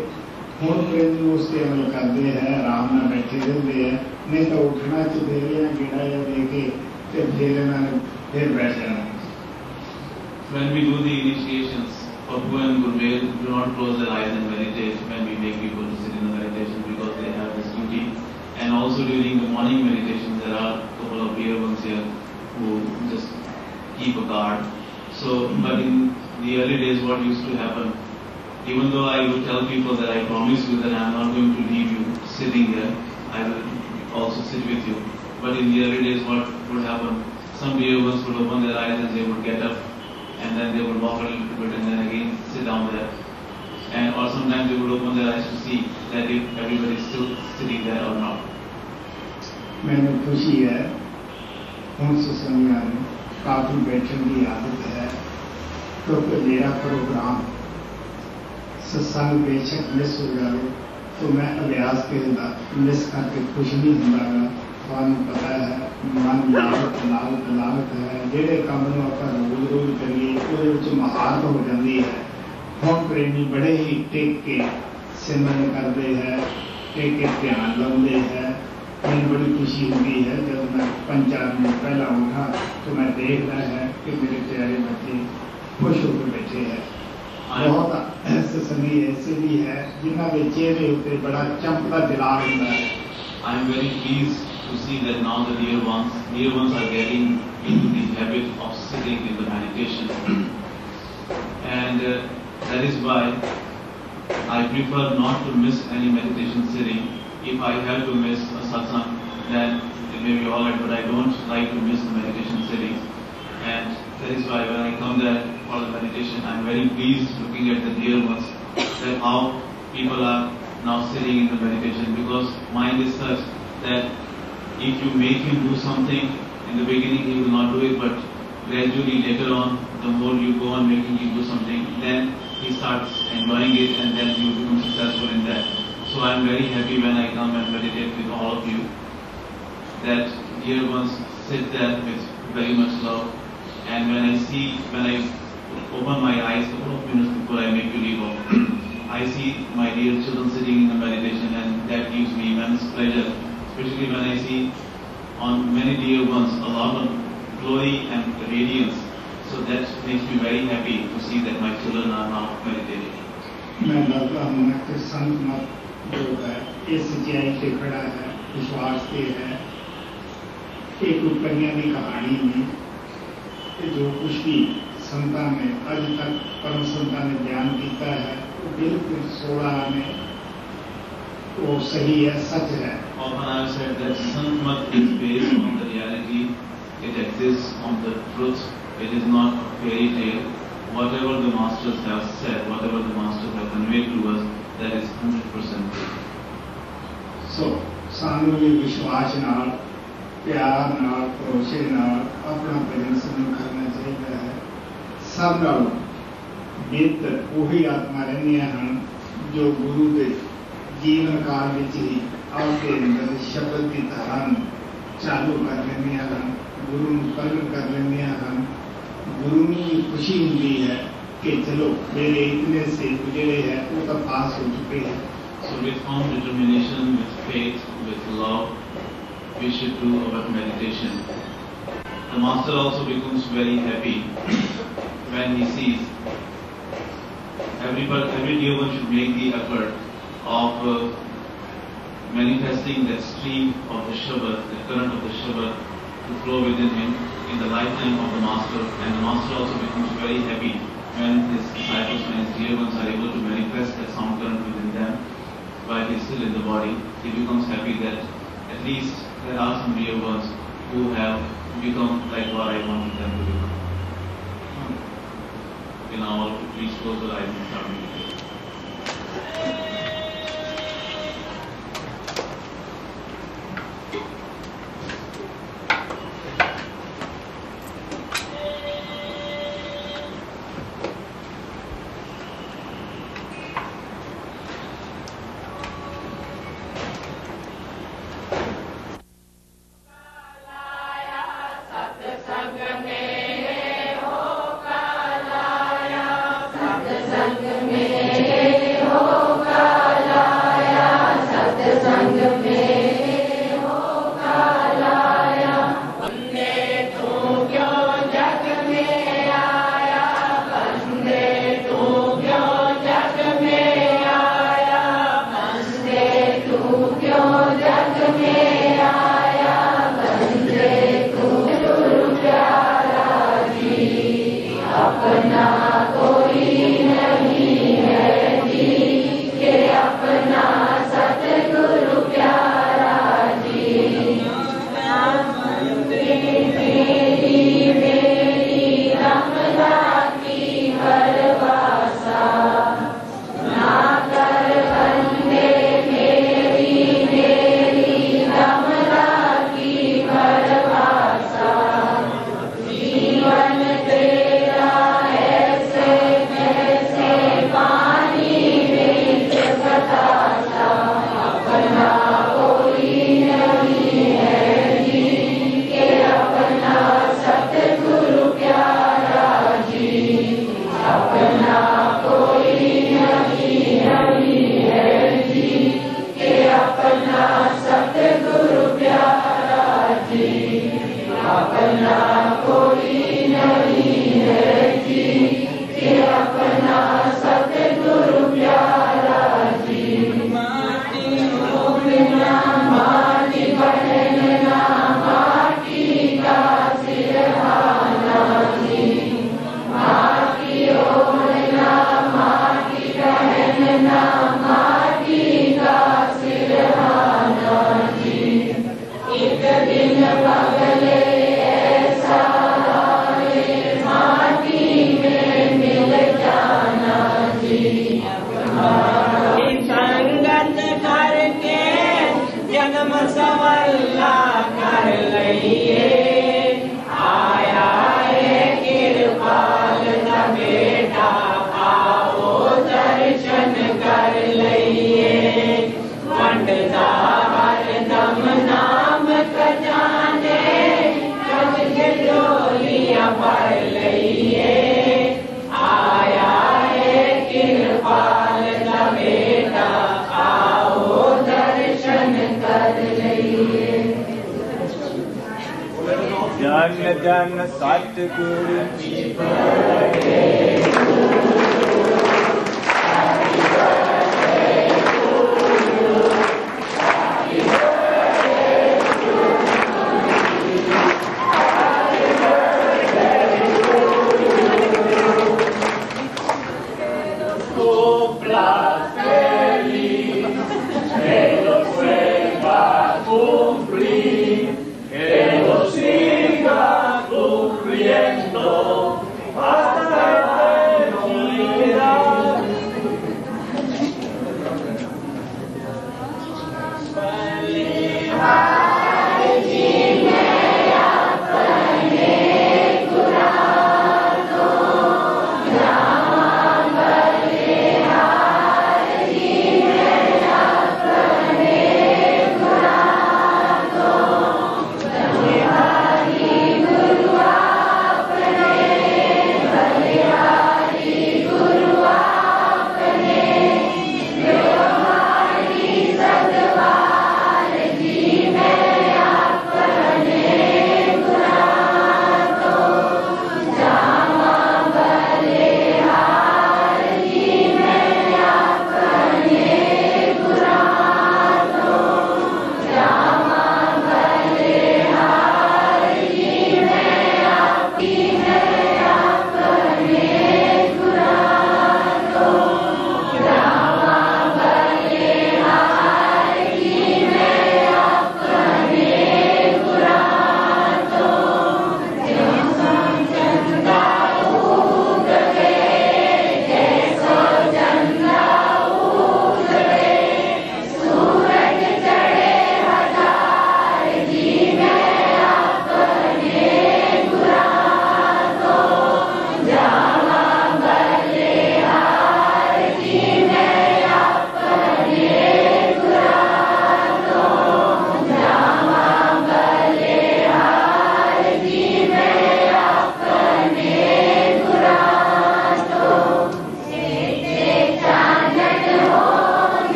Speaker 2: ਹੁਣ ਪ੍ਰੇਮੀ ਉਸ ਤੇ ਅਮਲ ਕਰਦੇ ਹੈ ਆਰਾਮ ਨਾਲ ਬੈਠੇ ਰਹਿੰਦੇ ਹੈ ਨਹੀਂ ਤਾਂ ਉੱਠਣਾ ਚੁਦੇਰੀਆਂ ਗੇੜਾ ਜਾਂ ਦੇ ਕੇ ਤੇ ਫਿਰ ਇਹਨਾਂ ਨੇ ਫਿਰ ਬੈਠ ਜਾਣਾ
Speaker 3: When we do the initiations for Pu and Gurmel, do not close their eyes and meditate when we make people to sit in the meditation because they have this duty. And also during the morning meditations, there are a couple of real ones here who just keep a guard. So, but in the early days, what used to happen, even though I would tell people that I promise you that I'm not going to leave you sitting there, I will also sit with you. But in the early days, what would happen? Some behaviors would open their eyes and they would get up and then they would walk a little bit and then again sit down there. And or sometimes they would open their eyes to see that if everybody is still sitting there or not.
Speaker 2: ਹੁਣ ਸੁਸੰਗਿਆ ਨੂੰ ਕਾਫੀ ਬੈਠਣ ਦੀ ਆਦਤ ਹੈ ਕਿਉਂਕਿ ਮੇਰਾ programme ਸਤਸੰਗ ਬੇਸ਼ੱਕ miss ਹੋ ਜਾਵੇ तो मैं अभ्यास के मिस करके खुश नहीं ਹੁੰਦਾਗਾ ਤੁਹਾਨੂੰ ਪਤਾ ਹੈ ਮਨ ਲਾਲਚ ਲਾਲਚ ਲਾਲਚ ਹੈ ਜਿਹੜੇ ਕੰਮ ਨੂੰ ਆਪਾਂ ਰੋਜ਼ ਰੋਜ਼ ਕਰੀਏ ਉਹਦੇ ਵਿੱਚ ਮਹਾਰਤ ਹੋ ਜਾਂਦੀ ਹੈ ਹੁਣ ਪ੍ਰੇਮੀ ਬੜੇ ਹੀ ਟੇਕ ਕੇ ਸਿਮਰਨ ਕਰਦੇ ਹੈ ਟੇਕ ਕੇ ਧਿਆਨ ਲਾਉਂਦੇ ਹੈ मेरी बड़ी खुशी हुई है। जब मैं पंचायत में पहला उठा तो मैं देख रहा है कि मेरे प्यारे बच्चे खुश होकर बैठे हैं। बहुत ऐसे संगीत ऐसे भी है जिन्हें चेहरे उत्ते बड़ा चमकता दिला होता है।
Speaker 3: I am very please to see that now the dear ones dear ones are getting in the habit of sitting in the meditation and that is why I prefer not to miss any meditation sitting If I have to miss a satsang, then it may be alright, but I don't like to miss the meditation sitting. And that is why when I come there for the meditation, I am very pleased looking at the dear ones, that how people are now sitting in the meditation because mind is such that if you make him do something, in the beginning he will not do it, but gradually later on, the more you go on making him do something, then he starts enjoying it and then you become successful in that. So I am very happy when I come and meditate with all of you that dear ones sit there with very much love and when I see, when I open my eyes a couple of minutes before I make you leave off, I see my dear children sitting in the meditation and that gives me immense pleasure, especially when I see on many dear ones a lot of glory and radiance. So that makes me very happy to see that my children are now meditating.
Speaker 2: मैं लगता हूँ कि संत मत जो है ये सच्चाई से खड़ा है विश्वास से है एक उपकन्या की कहानी में जो कुछ भी संता ने अज तक परम संता ने बयान किया है वो बिल्कुल सोलह में वो सही है सच है
Speaker 3: Often I said that Sanmat is based on the reality, it exists on the truth, it is not a fairy tale. Whatever the masters have said, whatever the masters have conveyed to us,
Speaker 4: that is 100% true.
Speaker 2: ਸੋ ਸਾਨੂੰ ਵੀ ਵਿਸ਼ਵਾਸ ਨਾਲ ਪਿਆਰ ਨਾਲ ਭਰੋਸੇ ਨਾਲ ਆਪਣਾ ਭਜਨ ਸਿਮਰਨ ਕਰਨਾ ਚਾਹੀਦਾ ਹੈ ਸਭ ਨਾਲ ਬਿਹਤਰ ਉਹੀ ਆਤਮਾ ਰਹਿੰਦੀਆਂ ਹਨ ਜੋ ਗੁਰੂ ਦੇ ਜੀਵਨ ਕਾਲ ਵਿੱਚ ਹੀ ਆਪਦੇ ਅੰਦਰ ਸ਼ਬਦ ਦੀ ਧਾਰਾ ਨੂੰ ਚਾਲੂ ਕਰ ਲੈਂਦੀਆਂ ਹਨ ਗੁਰੂ ਨੂੰ ਪ੍ਰਗਟ ਕਰ ਲੈਂਦੀਆਂ ਹਨ ਗੁਰੂ ਨੂੰ ਖੁਸ਼ੀ ਹੁੰਦੀ ਹੈ कि चलो मेरे इतने से वो तो पास हो चुके हैं।
Speaker 4: So with firm determination, with faith, with love, we should do our meditation. The master also becomes very happy when he sees everybody, every devotee should make the effort of uh, manifesting that stream of the shiva, the current of the shiva, to flow within him in the lifetime of the master. And the master also becomes very happy when his disciples, when his dear ones are able to manifest that sound current within them while he is still in the body, he becomes happy that at least there are some real ones who have become like what I wanted them to become. Please close your eyes and start